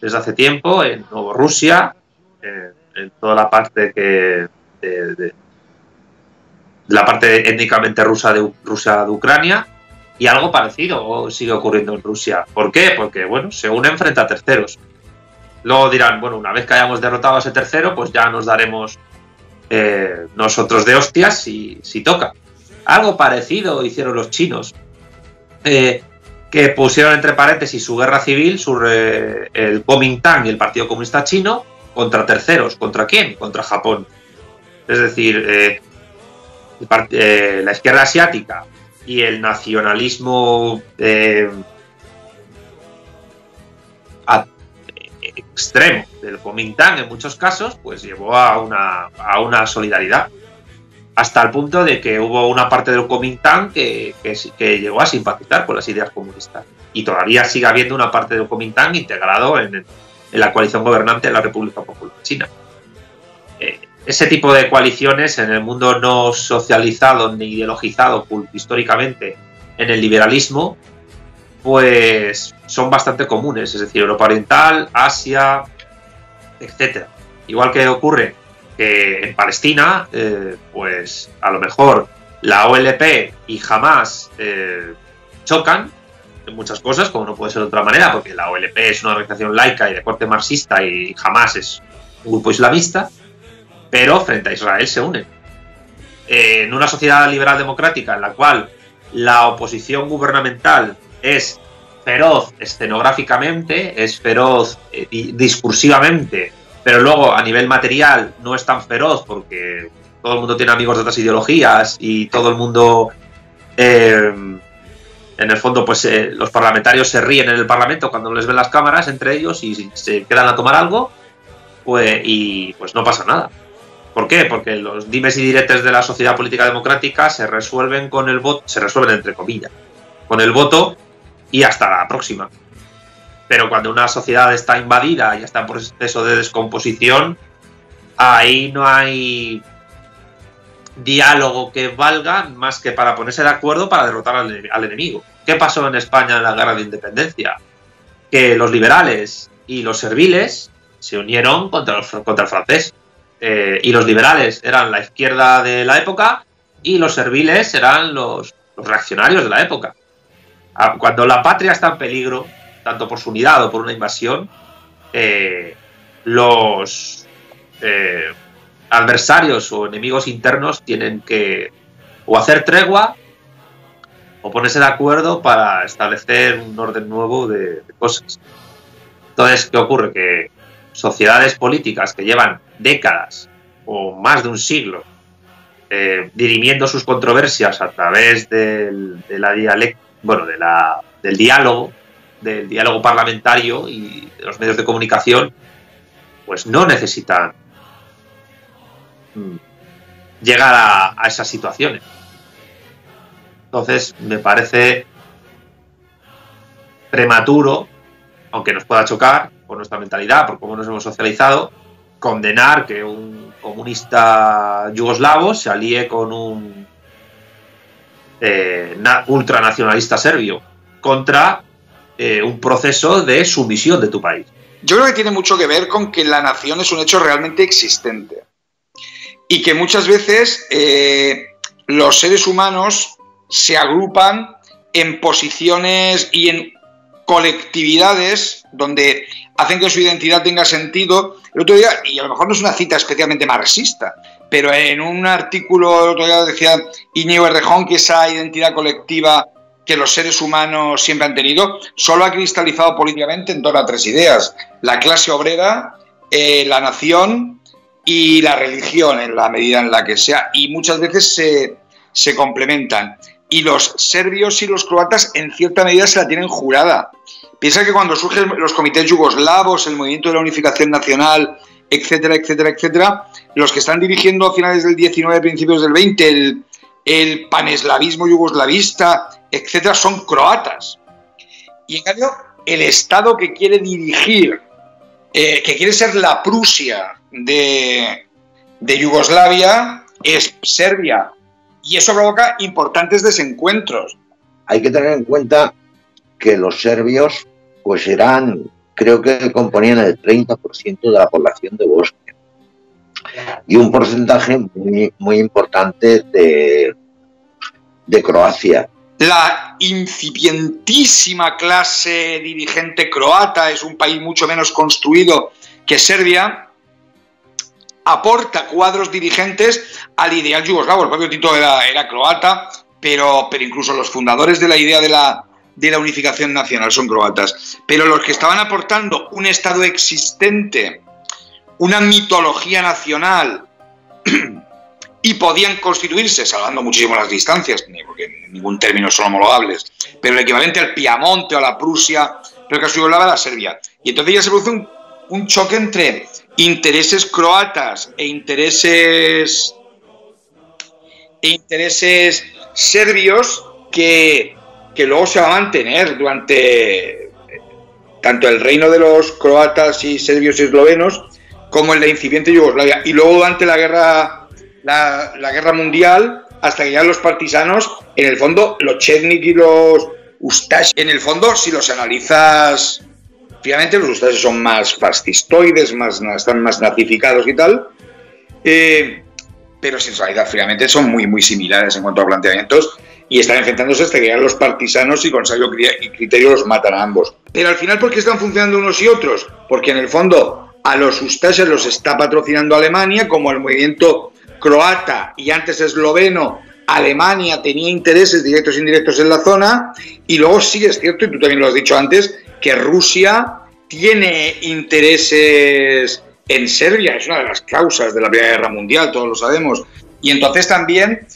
Speaker 6: desde hace tiempo, en Rusia, en toda la parte que, de, la parte étnicamente rusa de, rusa de Ucrania, y algo parecido sigue ocurriendo en Rusia. ¿Por qué? Porque, bueno, se unen frente a terceros. Luego dirán, bueno, una vez que hayamos derrotado a ese tercero, pues ya nos daremos eh, nosotros de hostias si, si, toca. Algo parecido hicieron los chinos, eh, que pusieron entre paréntesis su guerra civil, su, el Kuomintang y el Partido Comunista Chino, contra terceros. ¿Contra quién? Contra Japón. Es decir, eh, la izquierda asiática y el nacionalismo extremo del Kuomintang en muchos casos, pues llevó a una, a una solidaridad. Hasta el punto de que hubo una parte del Kuomintang que, que, llegó a simpatizar con las ideas comunistas. Y todavía sigue habiendo una parte del Kuomintang integrado en, en la coalición gobernante de la República Popular China. Eh, ese tipo de coaliciones en el mundo no socializado ni ideologizado históricamente en el liberalismo pues son bastante comunes, es decir, Europa Oriental, Asia, etc. Igual que ocurre que en Palestina, eh, pues a lo mejor la OLP y Hamas eh, chocan en muchas cosas, como no puede ser de otra manera, porque la OLP es una organización laica y de corte marxista y Hamas es un grupo islamista, pero frente a Israel se unen. Eh, en una sociedad liberal democrática en la cual la oposición gubernamental es feroz escenográficamente, es feroz eh, discursivamente, pero luego a nivel material no es tan feroz porque todo el mundo tiene amigos de otras ideologías y todo el mundo, eh, en el fondo, pues eh, los parlamentarios se ríen en el Parlamento cuando les ven las cámaras entre ellos y se quedan a tomar algo, pues, y pues no pasa nada. ¿Por qué? Porque los dimes y diretes de la sociedad política democrática se resuelven con el voto, se resuelven entre comillas, con el voto y hasta la próxima. Pero cuando una sociedad está invadida y está en proceso de descomposición, ahí no hay diálogo que valga más que para ponerse de acuerdo para derrotar al, enemigo. ¿Qué pasó en España en la guerra de independencia? Que los liberales y los serviles se unieron contra, contra el francés. Eh, y los liberales eran la izquierda de la época y los serviles eran los, los reaccionarios de la época. Ah, cuando la patria está en peligro, tanto por su unidad o por una invasión, eh, los eh, adversarios o enemigos internos tienen que o hacer tregua o ponerse de acuerdo para establecer un orden nuevo de, cosas. Entonces, ¿qué ocurre? Que sociedades políticas que llevan décadas o más de un siglo eh, dirimiendo sus controversias a través de la bueno, del diálogo, del diálogo parlamentario y de los medios de comunicación, pues no necesitan mm, llegar a, a esas situaciones. Entonces, me parece prematuro, aunque nos pueda chocar por nuestra mentalidad, por cómo nos hemos socializado, condenar que un comunista yugoslavo se alíe con un eh, ultranacionalista serbio contra eh, un proceso de sumisión de tu país.
Speaker 5: Yo creo que tiene mucho que ver con que la nación es un hecho realmente existente y que muchas veces eh, los seres humanos se agrupan en posiciones y en colectividades donde hacen que su identidad tenga sentido. El otro día, y a lo mejor no es una cita especialmente marxista, pero en un artículo, el otro día decía Iñigo Errejón que esa identidad colectiva que los seres humanos siempre han tenido, solo ha cristalizado políticamente en torno a tres ideas. La clase obrera, eh, la nación y la religión, en la medida en la que sea. Y muchas veces se, se complementan. Y los serbios y los croatas en cierta medida se la tienen jurada. Piensa que cuando surgen los comités yugoslavos, el movimiento de la unificación nacional, etcétera, etcétera, etcétera, los que están dirigiendo a finales del 19, principios del 20, el, paneslavismo yugoslavista, etcétera, son croatas. Y en cambio, el Estado que quiere dirigir, eh, que quiere ser la Prusia de Yugoslavia, es Serbia. Y eso provoca importantes desencuentros.
Speaker 4: Hay que tener en cuenta que los serbios pues eran, creo que componían el 30% de la población de Bosnia. y un porcentaje muy, muy importante de, de Croacia.
Speaker 5: La incipientísima clase dirigente croata es un país mucho menos construido que Serbia, aporta cuadros dirigentes al ideal yugoslavo. El propio Tito era, era croata, pero, pero incluso los fundadores de la idea de la, de la unificación nacional son croatas. Pero los que estaban aportando un Estado existente, una mitología nacional, *clears throat* y podían constituirse, salvando muchísimo las distancias, porque en ningún término son homologables, pero el equivalente al Piamonte o a la Prusia, pero que yugoslava la Serbia. Y entonces ya se produce un, un choque entre intereses croatas e intereses e intereses serbios que, que luego se va a mantener durante tanto el reino de los croatas y serbios y eslovenos como el de incipiente Yugoslavia. Y luego durante la guerra, la, guerra mundial, hasta que ya los partisanos, en el fondo, los Chetnik y los Ustash, en el fondo, si los analizas Obviamente los ustases son más fascistoides, más, están más nazificados y tal, eh, pero en realidad finalmente son muy, muy similares en cuanto a planteamientos y están enfrentándose hasta que llegan los partisanos y con sabio criterio los matan a ambos. Pero al final, ¿por qué están funcionando unos y otros? Porque en el fondo a los ustases los está patrocinando Alemania, como el movimiento croata y antes esloveno Alemania tenía intereses directos e indirectos en la zona y luego sí es cierto, y tú también lo has dicho antes, que Rusia tiene intereses en Serbia, es una de las causas de la Primera Guerra Mundial, todos lo sabemos. Y entonces también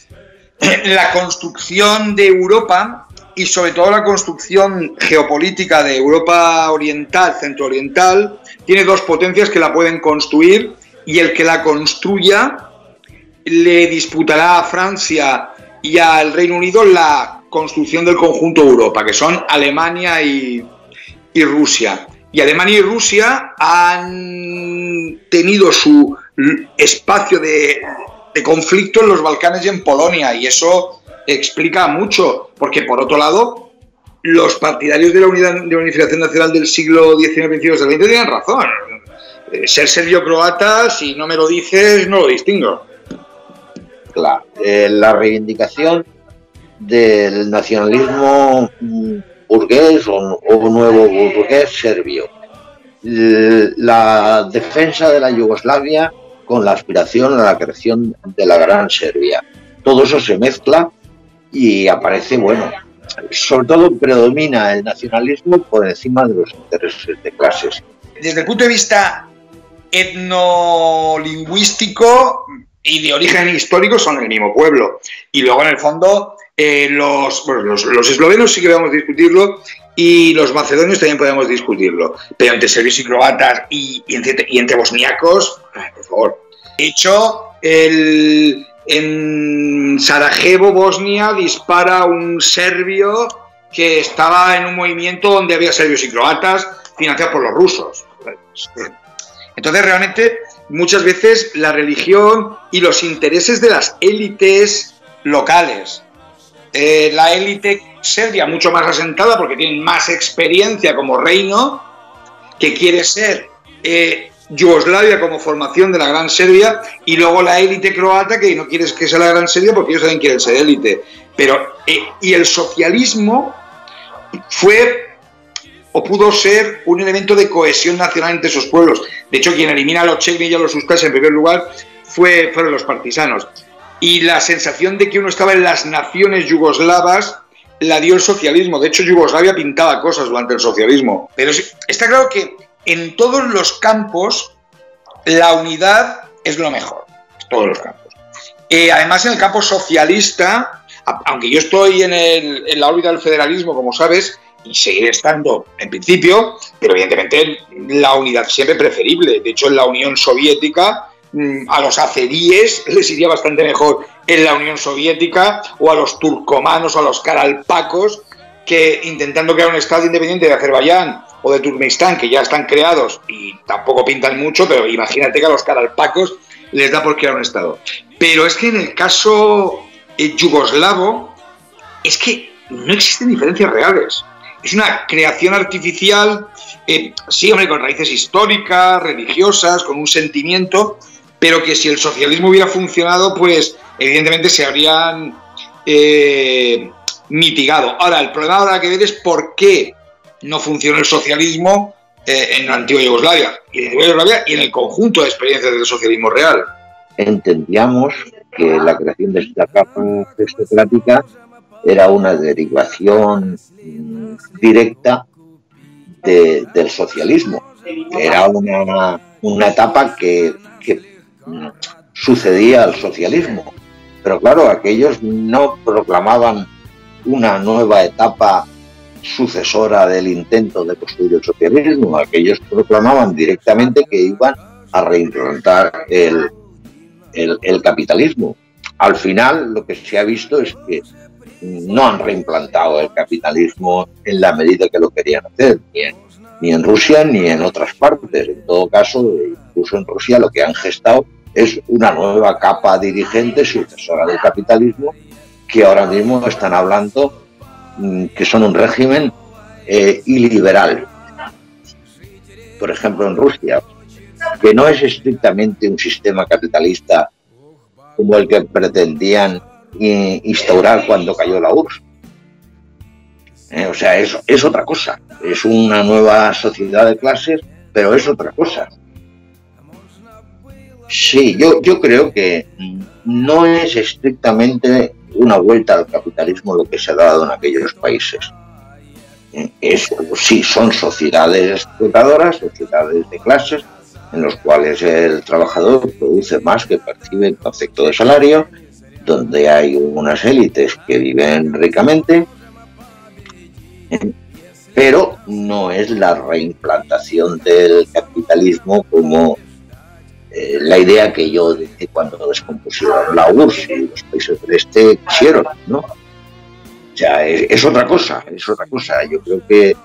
Speaker 5: *clears throat* la construcción de Europa y sobre todo la construcción geopolítica de Europa Oriental, Centro-Oriental, tiene dos potencias que la pueden construir y el que la construya le disputará a Francia y al Reino Unido la construcción del conjunto Europa, que son Alemania y, y Rusia. Y Alemania y Rusia han tenido su espacio de, de, conflicto en los Balcanes y en Polonia, y eso explica mucho, porque por otro lado, los partidarios de la unificación nacional del siglo XIX, principios del XX, tienen razón. Eh, ser serbio-croata, si no me lo dices, no lo distingo.
Speaker 4: Claro, eh, la reivindicación del nacionalismo burgués o, o nuevo burgués serbio. La defensa de la Yugoslavia con la aspiración a la creación de la Gran Serbia. Todo eso se mezcla y aparece, bueno, sobre todo predomina el nacionalismo por encima de los intereses de clases.
Speaker 5: Desde el punto de vista etnolingüístico y de origen histórico son el mismo pueblo. Y luego, en el fondo, eh, los, los, los, eslovenos sí que podemos discutirlo y los macedonios también podemos discutirlo. Pero entre serbios y croatas y, entre, y bosniacos, por favor. De hecho, el, en Sarajevo, Bosnia, dispara un serbio que estaba en un movimiento donde había serbios y croatas financiados por los rusos. Entonces, realmente, muchas veces la religión y los intereses de las élites locales eh, la élite serbia mucho más asentada porque tienen más experiencia como reino, que quiere ser eh, Yugoslavia como formación de la Gran Serbia, y luego la élite croata que no quiere que sea la Gran Serbia porque ellos también quieren ser élite. Pero, eh, y el socialismo fue o pudo ser un elemento de cohesión nacional entre esos pueblos. De hecho, quien elimina a los chechenios y a los ustases en primer lugar fue, fueron los partisanos y la sensación de que uno estaba en las naciones yugoslavas la dio el socialismo. De hecho, Yugoslavia pintaba cosas durante el socialismo. Pero está claro que en todos los campos la unidad es lo mejor. Todos los campos. Eh, además, en el campo socialista, aunque yo estoy en, el, en la órbita del federalismo, como sabes, y seguiré estando en principio, pero evidentemente la unidad siempre preferible. De hecho, en la Unión Soviética a los azeríes les iría bastante mejor en la Unión Soviética o a los turcomanos o a los caralpacos que intentando crear un Estado independiente de Azerbaiyán o de Turkmenistán, que ya están creados y tampoco pintan mucho, pero imagínate que a los caralpacos les da por crear un Estado. Pero es que en el caso eh, yugoslavo, es que no existen diferencias reales. Es una creación artificial, eh, sí, hombre, con raíces históricas, religiosas, con un sentimiento, pero que si el socialismo hubiera funcionado, pues evidentemente se habrían eh, mitigado. Ahora, el problema ahora que ver es por qué no funcionó el socialismo eh, en la antigua Yugoslavia y en Yugoslavia y en el conjunto de experiencias del socialismo real.
Speaker 4: Entendíamos que la creación de esta capa aristocrática era una derivación mm, directa del socialismo. Era una, una etapa que, sucedía al socialismo. Pero claro, aquellos no proclamaban una nueva etapa sucesora del intento de construir el socialismo. Aquellos proclamaban directamente que iban a reimplantar el, el, capitalismo. Al final lo que se ha visto es que no han reimplantado el capitalismo en la medida que lo querían hacer, ni en, ni en Rusia ni en otras partes. En todo caso, incluso en Rusia lo que han gestado es una nueva capa dirigente sucesora del capitalismo que ahora mismo están hablando mm, que son un régimen eh, iliberal. Por ejemplo, en Rusia, que no es estrictamente un sistema capitalista como el que pretendían instaurar cuando cayó la URSS. Eh, o sea, es, es otra cosa. Es una nueva sociedad de clases, pero es otra cosa. Sí, yo, yo creo que no es estrictamente una vuelta al capitalismo lo que se ha dado en aquellos países. Es, sí, son sociedades explotadoras, sociedades de clases, en los cuales el trabajador produce más que percibe el concepto de salario, donde hay unas élites que viven ricamente, pero no es la reimplantación del capitalismo como eh, la idea que yo dije cuando descompusieron la URSS y los países del este quisieron, ¿no? O sea, es, otra cosa, es otra cosa. Yo creo que,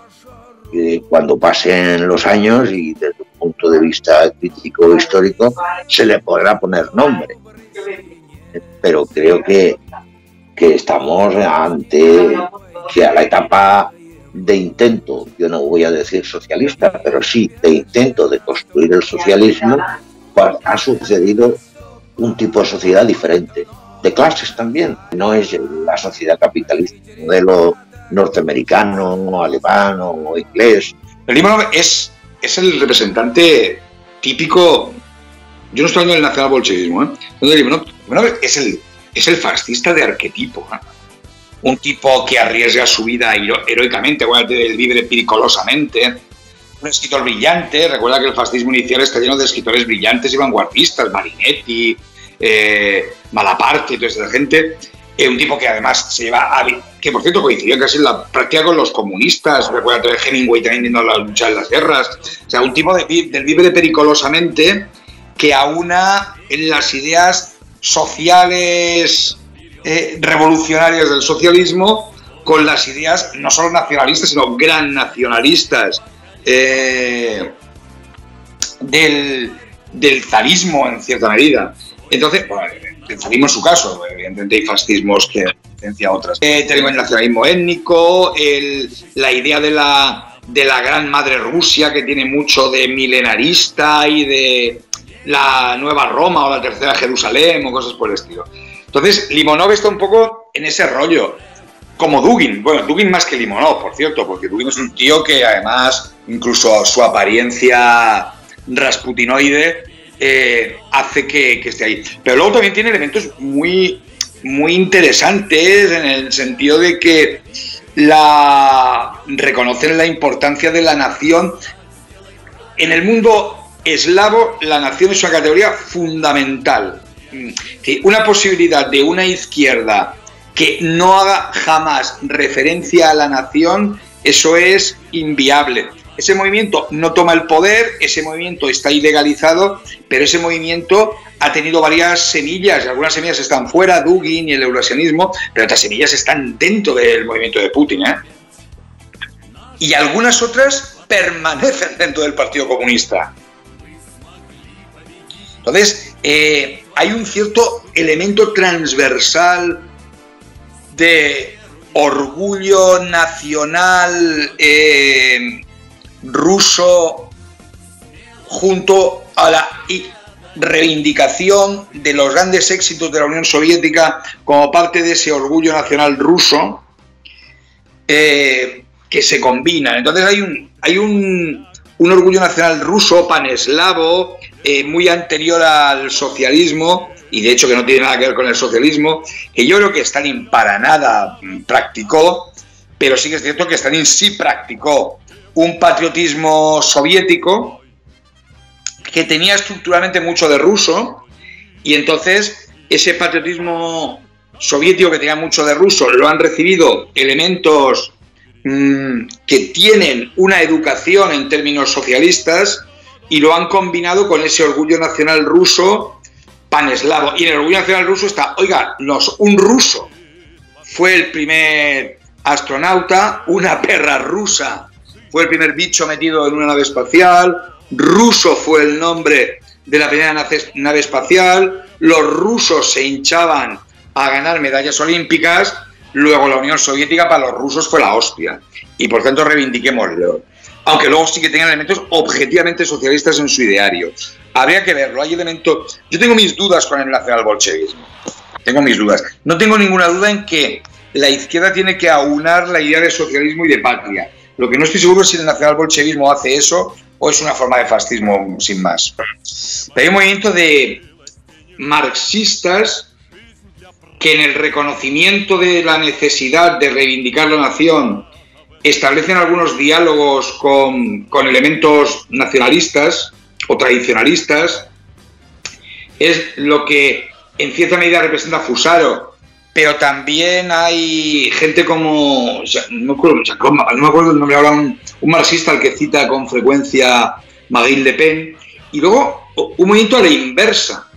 Speaker 4: cuando pasen los años y desde un punto de vista crítico histórico se le podrá poner nombre. Pero creo que, que estamos ante que a la etapa de intento, yo no voy a decir socialista, pero sí de intento de construir el socialismo, ha sucedido un tipo de sociedad diferente, de clases también. No es la sociedad capitalista, modelo norteamericano, alemán o inglés.
Speaker 5: El Limonov es, es el representante típico, yo no estoy hablando del nacionalbolchevismo, ¿eh? es el, es el fascista de arquetipo. ¿eh? Un tipo que arriesga su vida heroicamente, acuérdate, él vive pericolosamente, un escritor brillante. Recuerda que el fascismo inicial está lleno de escritores brillantes y vanguardistas, Marinetti, eh, Malaparte, toda esa gente. Eh, un tipo que además se lleva, a, que por cierto coincidió casi en la práctica con los comunistas, recuerda que Hemingway también viendo la lucha en las guerras. O sea, un tipo de, del vive pericolosamente que aúna en las ideas sociales eh, revolucionarias del socialismo con las ideas no solo nacionalistas, sino gran nacionalistas eh, del, del, zarismo en cierta medida. Entonces, el zarismo en su caso, evidentemente hay fascismos que a otras. Eh, tenemos el nacionalismo étnico, la idea de la, de la gran madre Rusia que tiene mucho de milenarista y de la nueva Roma o la tercera Jerusalén o cosas por el estilo. Entonces, Limonov está un poco en ese rollo como Dugin. Bueno, Dugin más que Limonov, por cierto, porque Dugin es un tío que además, incluso su apariencia rasputinoide eh, hace que, esté ahí. Pero luego también tiene elementos muy, muy interesantes en el sentido de que la reconocen la importancia de la nación. En el mundo eslavo, la nación es una categoría fundamental. Mm, una posibilidad de una izquierda que no haga jamás referencia a la nación, eso es inviable. Ese movimiento no toma el poder, ese movimiento está ilegalizado, pero ese movimiento ha tenido varias semillas, algunas semillas están fuera, Dugin y el eurasianismo, pero otras semillas están dentro del movimiento de Putin. ¿eh? Y algunas otras permanecen dentro del Partido Comunista. Entonces, eh, hay un cierto elemento transversal de orgullo nacional eh, ruso junto a la reivindicación de los grandes éxitos de la Unión Soviética como parte de ese orgullo nacional ruso eh, que se combina. Entonces hay un, hay un, un orgullo nacional ruso, paneslavo, eh, muy anterior al socialismo, y de hecho que no tiene nada que ver con el socialismo, que yo creo que Stalin para nada practicó, pero sí que es cierto que Stalin sí practicó un patriotismo soviético que tenía estructuralmente mucho de ruso, y entonces ese patriotismo soviético que tenía mucho de ruso lo han recibido elementos mm, que tienen una educación en términos socialistas y lo han combinado con ese orgullo nacional ruso paneslavo. Y en el orgullo nacional ruso está, oiga, los, un ruso fue el primer astronauta, una perra rusa fue el primer bicho metido en una nave espacial, ruso fue el nombre de la primera nave espacial, los rusos se hinchaban a ganar medallas olímpicas, luego la Unión Soviética para los rusos fue la hostia. Y por tanto reivindiquémoslo. Aunque luego sí que tengan elementos objetivamente socialistas en su ideario. Habría que verlo. Hay elementos. Yo tengo mis dudas con el nacional-bolchevismo. Tengo mis dudas. No tengo ninguna duda en que la izquierda tiene que aunar la idea de socialismo y de patria. Lo que no estoy seguro es si el nacional-bolchevismo hace eso o es una forma de fascismo sin más. Hay un movimiento de marxistas que en el reconocimiento de la necesidad de reivindicar la nación establecen algunos diálogos con, con elementos nacionalistas o tradicionalistas, es lo que en cierta medida representa Fusaro, pero también hay gente como, no, me acuerdo el nombre ahora, un, marxista al que cita con frecuencia Marine Le Pen, y luego un movimiento a la inversa.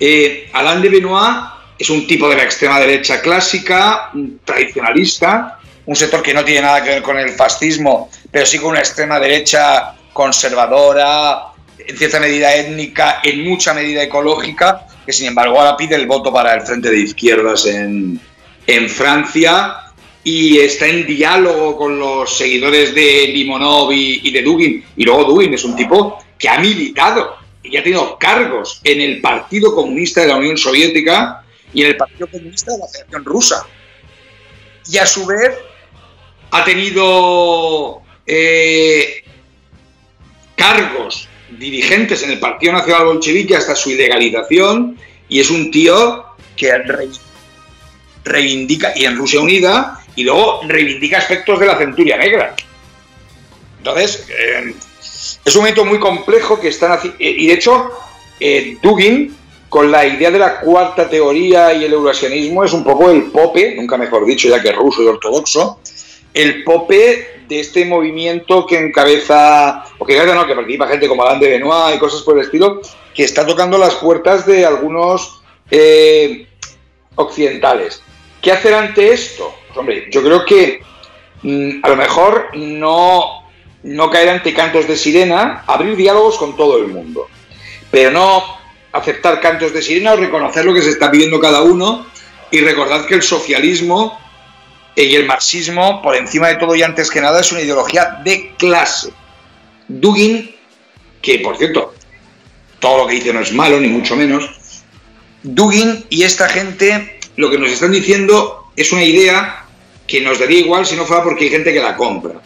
Speaker 5: Eh, Alain de Benoit es un tipo de la extrema derecha clásica, tradicionalista, un sector que no tiene nada que ver con el fascismo, pero sí con una extrema derecha conservadora, en cierta medida étnica, en mucha medida ecológica, que sin embargo ahora pide el voto para el Frente de Izquierdas en, Francia y está en diálogo con los seguidores de Limonov y, de Dugin. Y luego Dugin es un tipo que ha militado y ha tenido cargos en el Partido Comunista de la Unión Soviética y en el Partido Comunista de la Federación Rusa. Y a su vez ha tenido eh, cargos dirigentes en el Partido Nacional Bolchevique hasta su ilegalización y es un tío que reivindica, y en Rusia Unida, y luego reivindica aspectos de la centuria negra. Entonces, eh, es un momento muy complejo que están haciendo, y de hecho, eh, Dugin, con la idea de la cuarta teoría y el eurasianismo, es un poco el pope, nunca mejor dicho, ya que es ruso y ortodoxo, el pope de este movimiento que encabeza, o que no, que participa gente como Alain de Benoit y cosas por el estilo, que está tocando las puertas de algunos eh, occidentales. ¿Qué hacer ante esto? Pues, hombre, yo creo que mm, a lo mejor no, no caer ante cantos de sirena, abrir diálogos con todo el mundo, pero no aceptar cantos de sirena o reconocer lo que se está pidiendo cada uno y recordad que el socialismo y el marxismo, por encima de todo y antes que nada, es una ideología de clase. Dugin, que por cierto, todo lo que dice no es malo, ni mucho menos, Dugin y esta gente lo que nos están diciendo es una idea que nos daría igual si no fuera porque hay gente que la compra.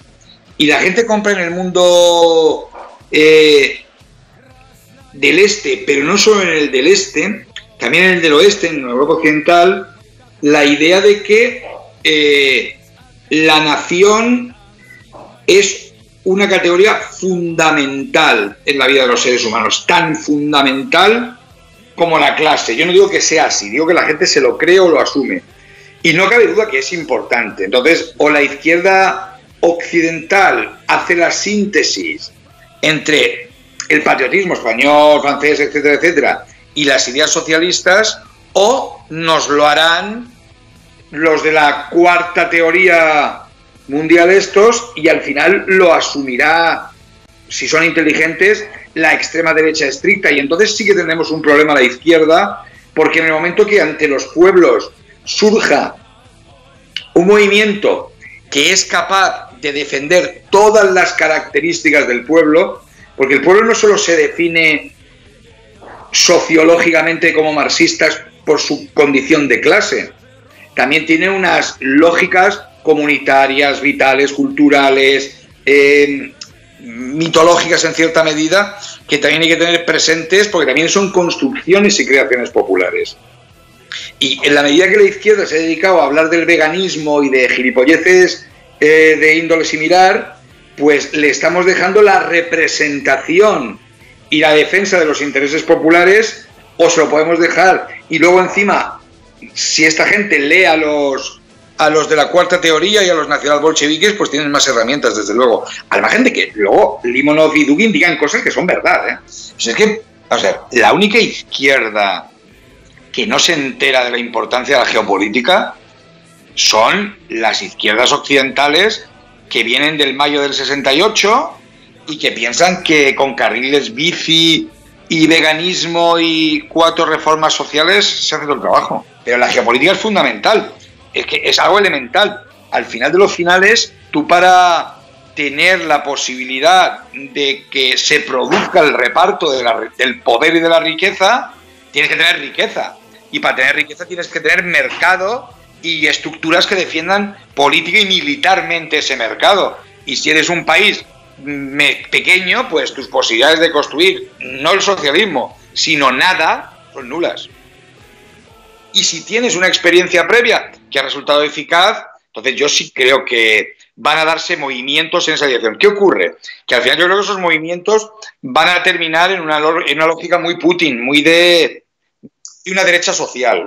Speaker 5: Y la gente compra en el mundo eh, del este, pero no solo en el del este, también en el del oeste, en Europa Occidental, la idea de que eh, la nación es una categoría fundamental en la vida de los seres humanos, tan fundamental como la clase. Yo no digo que sea así, digo que la gente se lo cree o lo asume. Y no cabe duda que es importante. Entonces, o la izquierda occidental hace la síntesis entre el patriotismo español, francés, etcétera, etcétera, y las ideas socialistas, o nos lo harán los de la cuarta teoría mundial estos y al final lo asumirá, si son inteligentes, la extrema derecha estricta y entonces sí que tendremos un problema a la izquierda porque en el momento que ante los pueblos surja un movimiento que es capaz de defender todas las características del pueblo, porque el pueblo no solo se define sociológicamente como marxistas por su condición de clase. También tiene unas lógicas comunitarias, vitales, culturales, eh, mitológicas en cierta medida, que también hay que tener presentes porque también son construcciones y creaciones populares. Y en la medida que la izquierda se ha dedicado a hablar del veganismo y de gilipolleces eh, de índole similar, pues le estamos dejando la representación y la defensa de los intereses populares, o se lo podemos dejar. Y luego encima, si esta gente lee a los, a los de la cuarta teoría y a los nacional bolcheviques, pues tienen más herramientas, desde luego. Al margen de que luego Limonov y Dugin digan cosas que son verdad. ¿eh? Pues es que, o sea, la única izquierda que no se entera de la importancia de la geopolítica son las izquierdas occidentales que vienen del mayo del 68 y que piensan que con carriles bici y veganismo y cuatro reformas sociales se hace todo el trabajo. Pero la geopolítica es fundamental, es que es algo elemental. Al final de los finales, tú para tener la posibilidad de que se produzca el reparto del poder y de la riqueza, tienes que tener riqueza. Y para tener riqueza tienes que tener mercado y estructuras que defiendan política y militarmente ese mercado. Y si eres un país pequeño, pues tus posibilidades de construir no el socialismo, sino nada, son nulas. Y si tienes una experiencia previa que ha resultado eficaz, entonces yo sí creo que van a darse movimientos en esa dirección. ¿Qué ocurre? Que al final yo creo que esos movimientos van a terminar en una, lógica muy Putin, muy de, de una derecha social.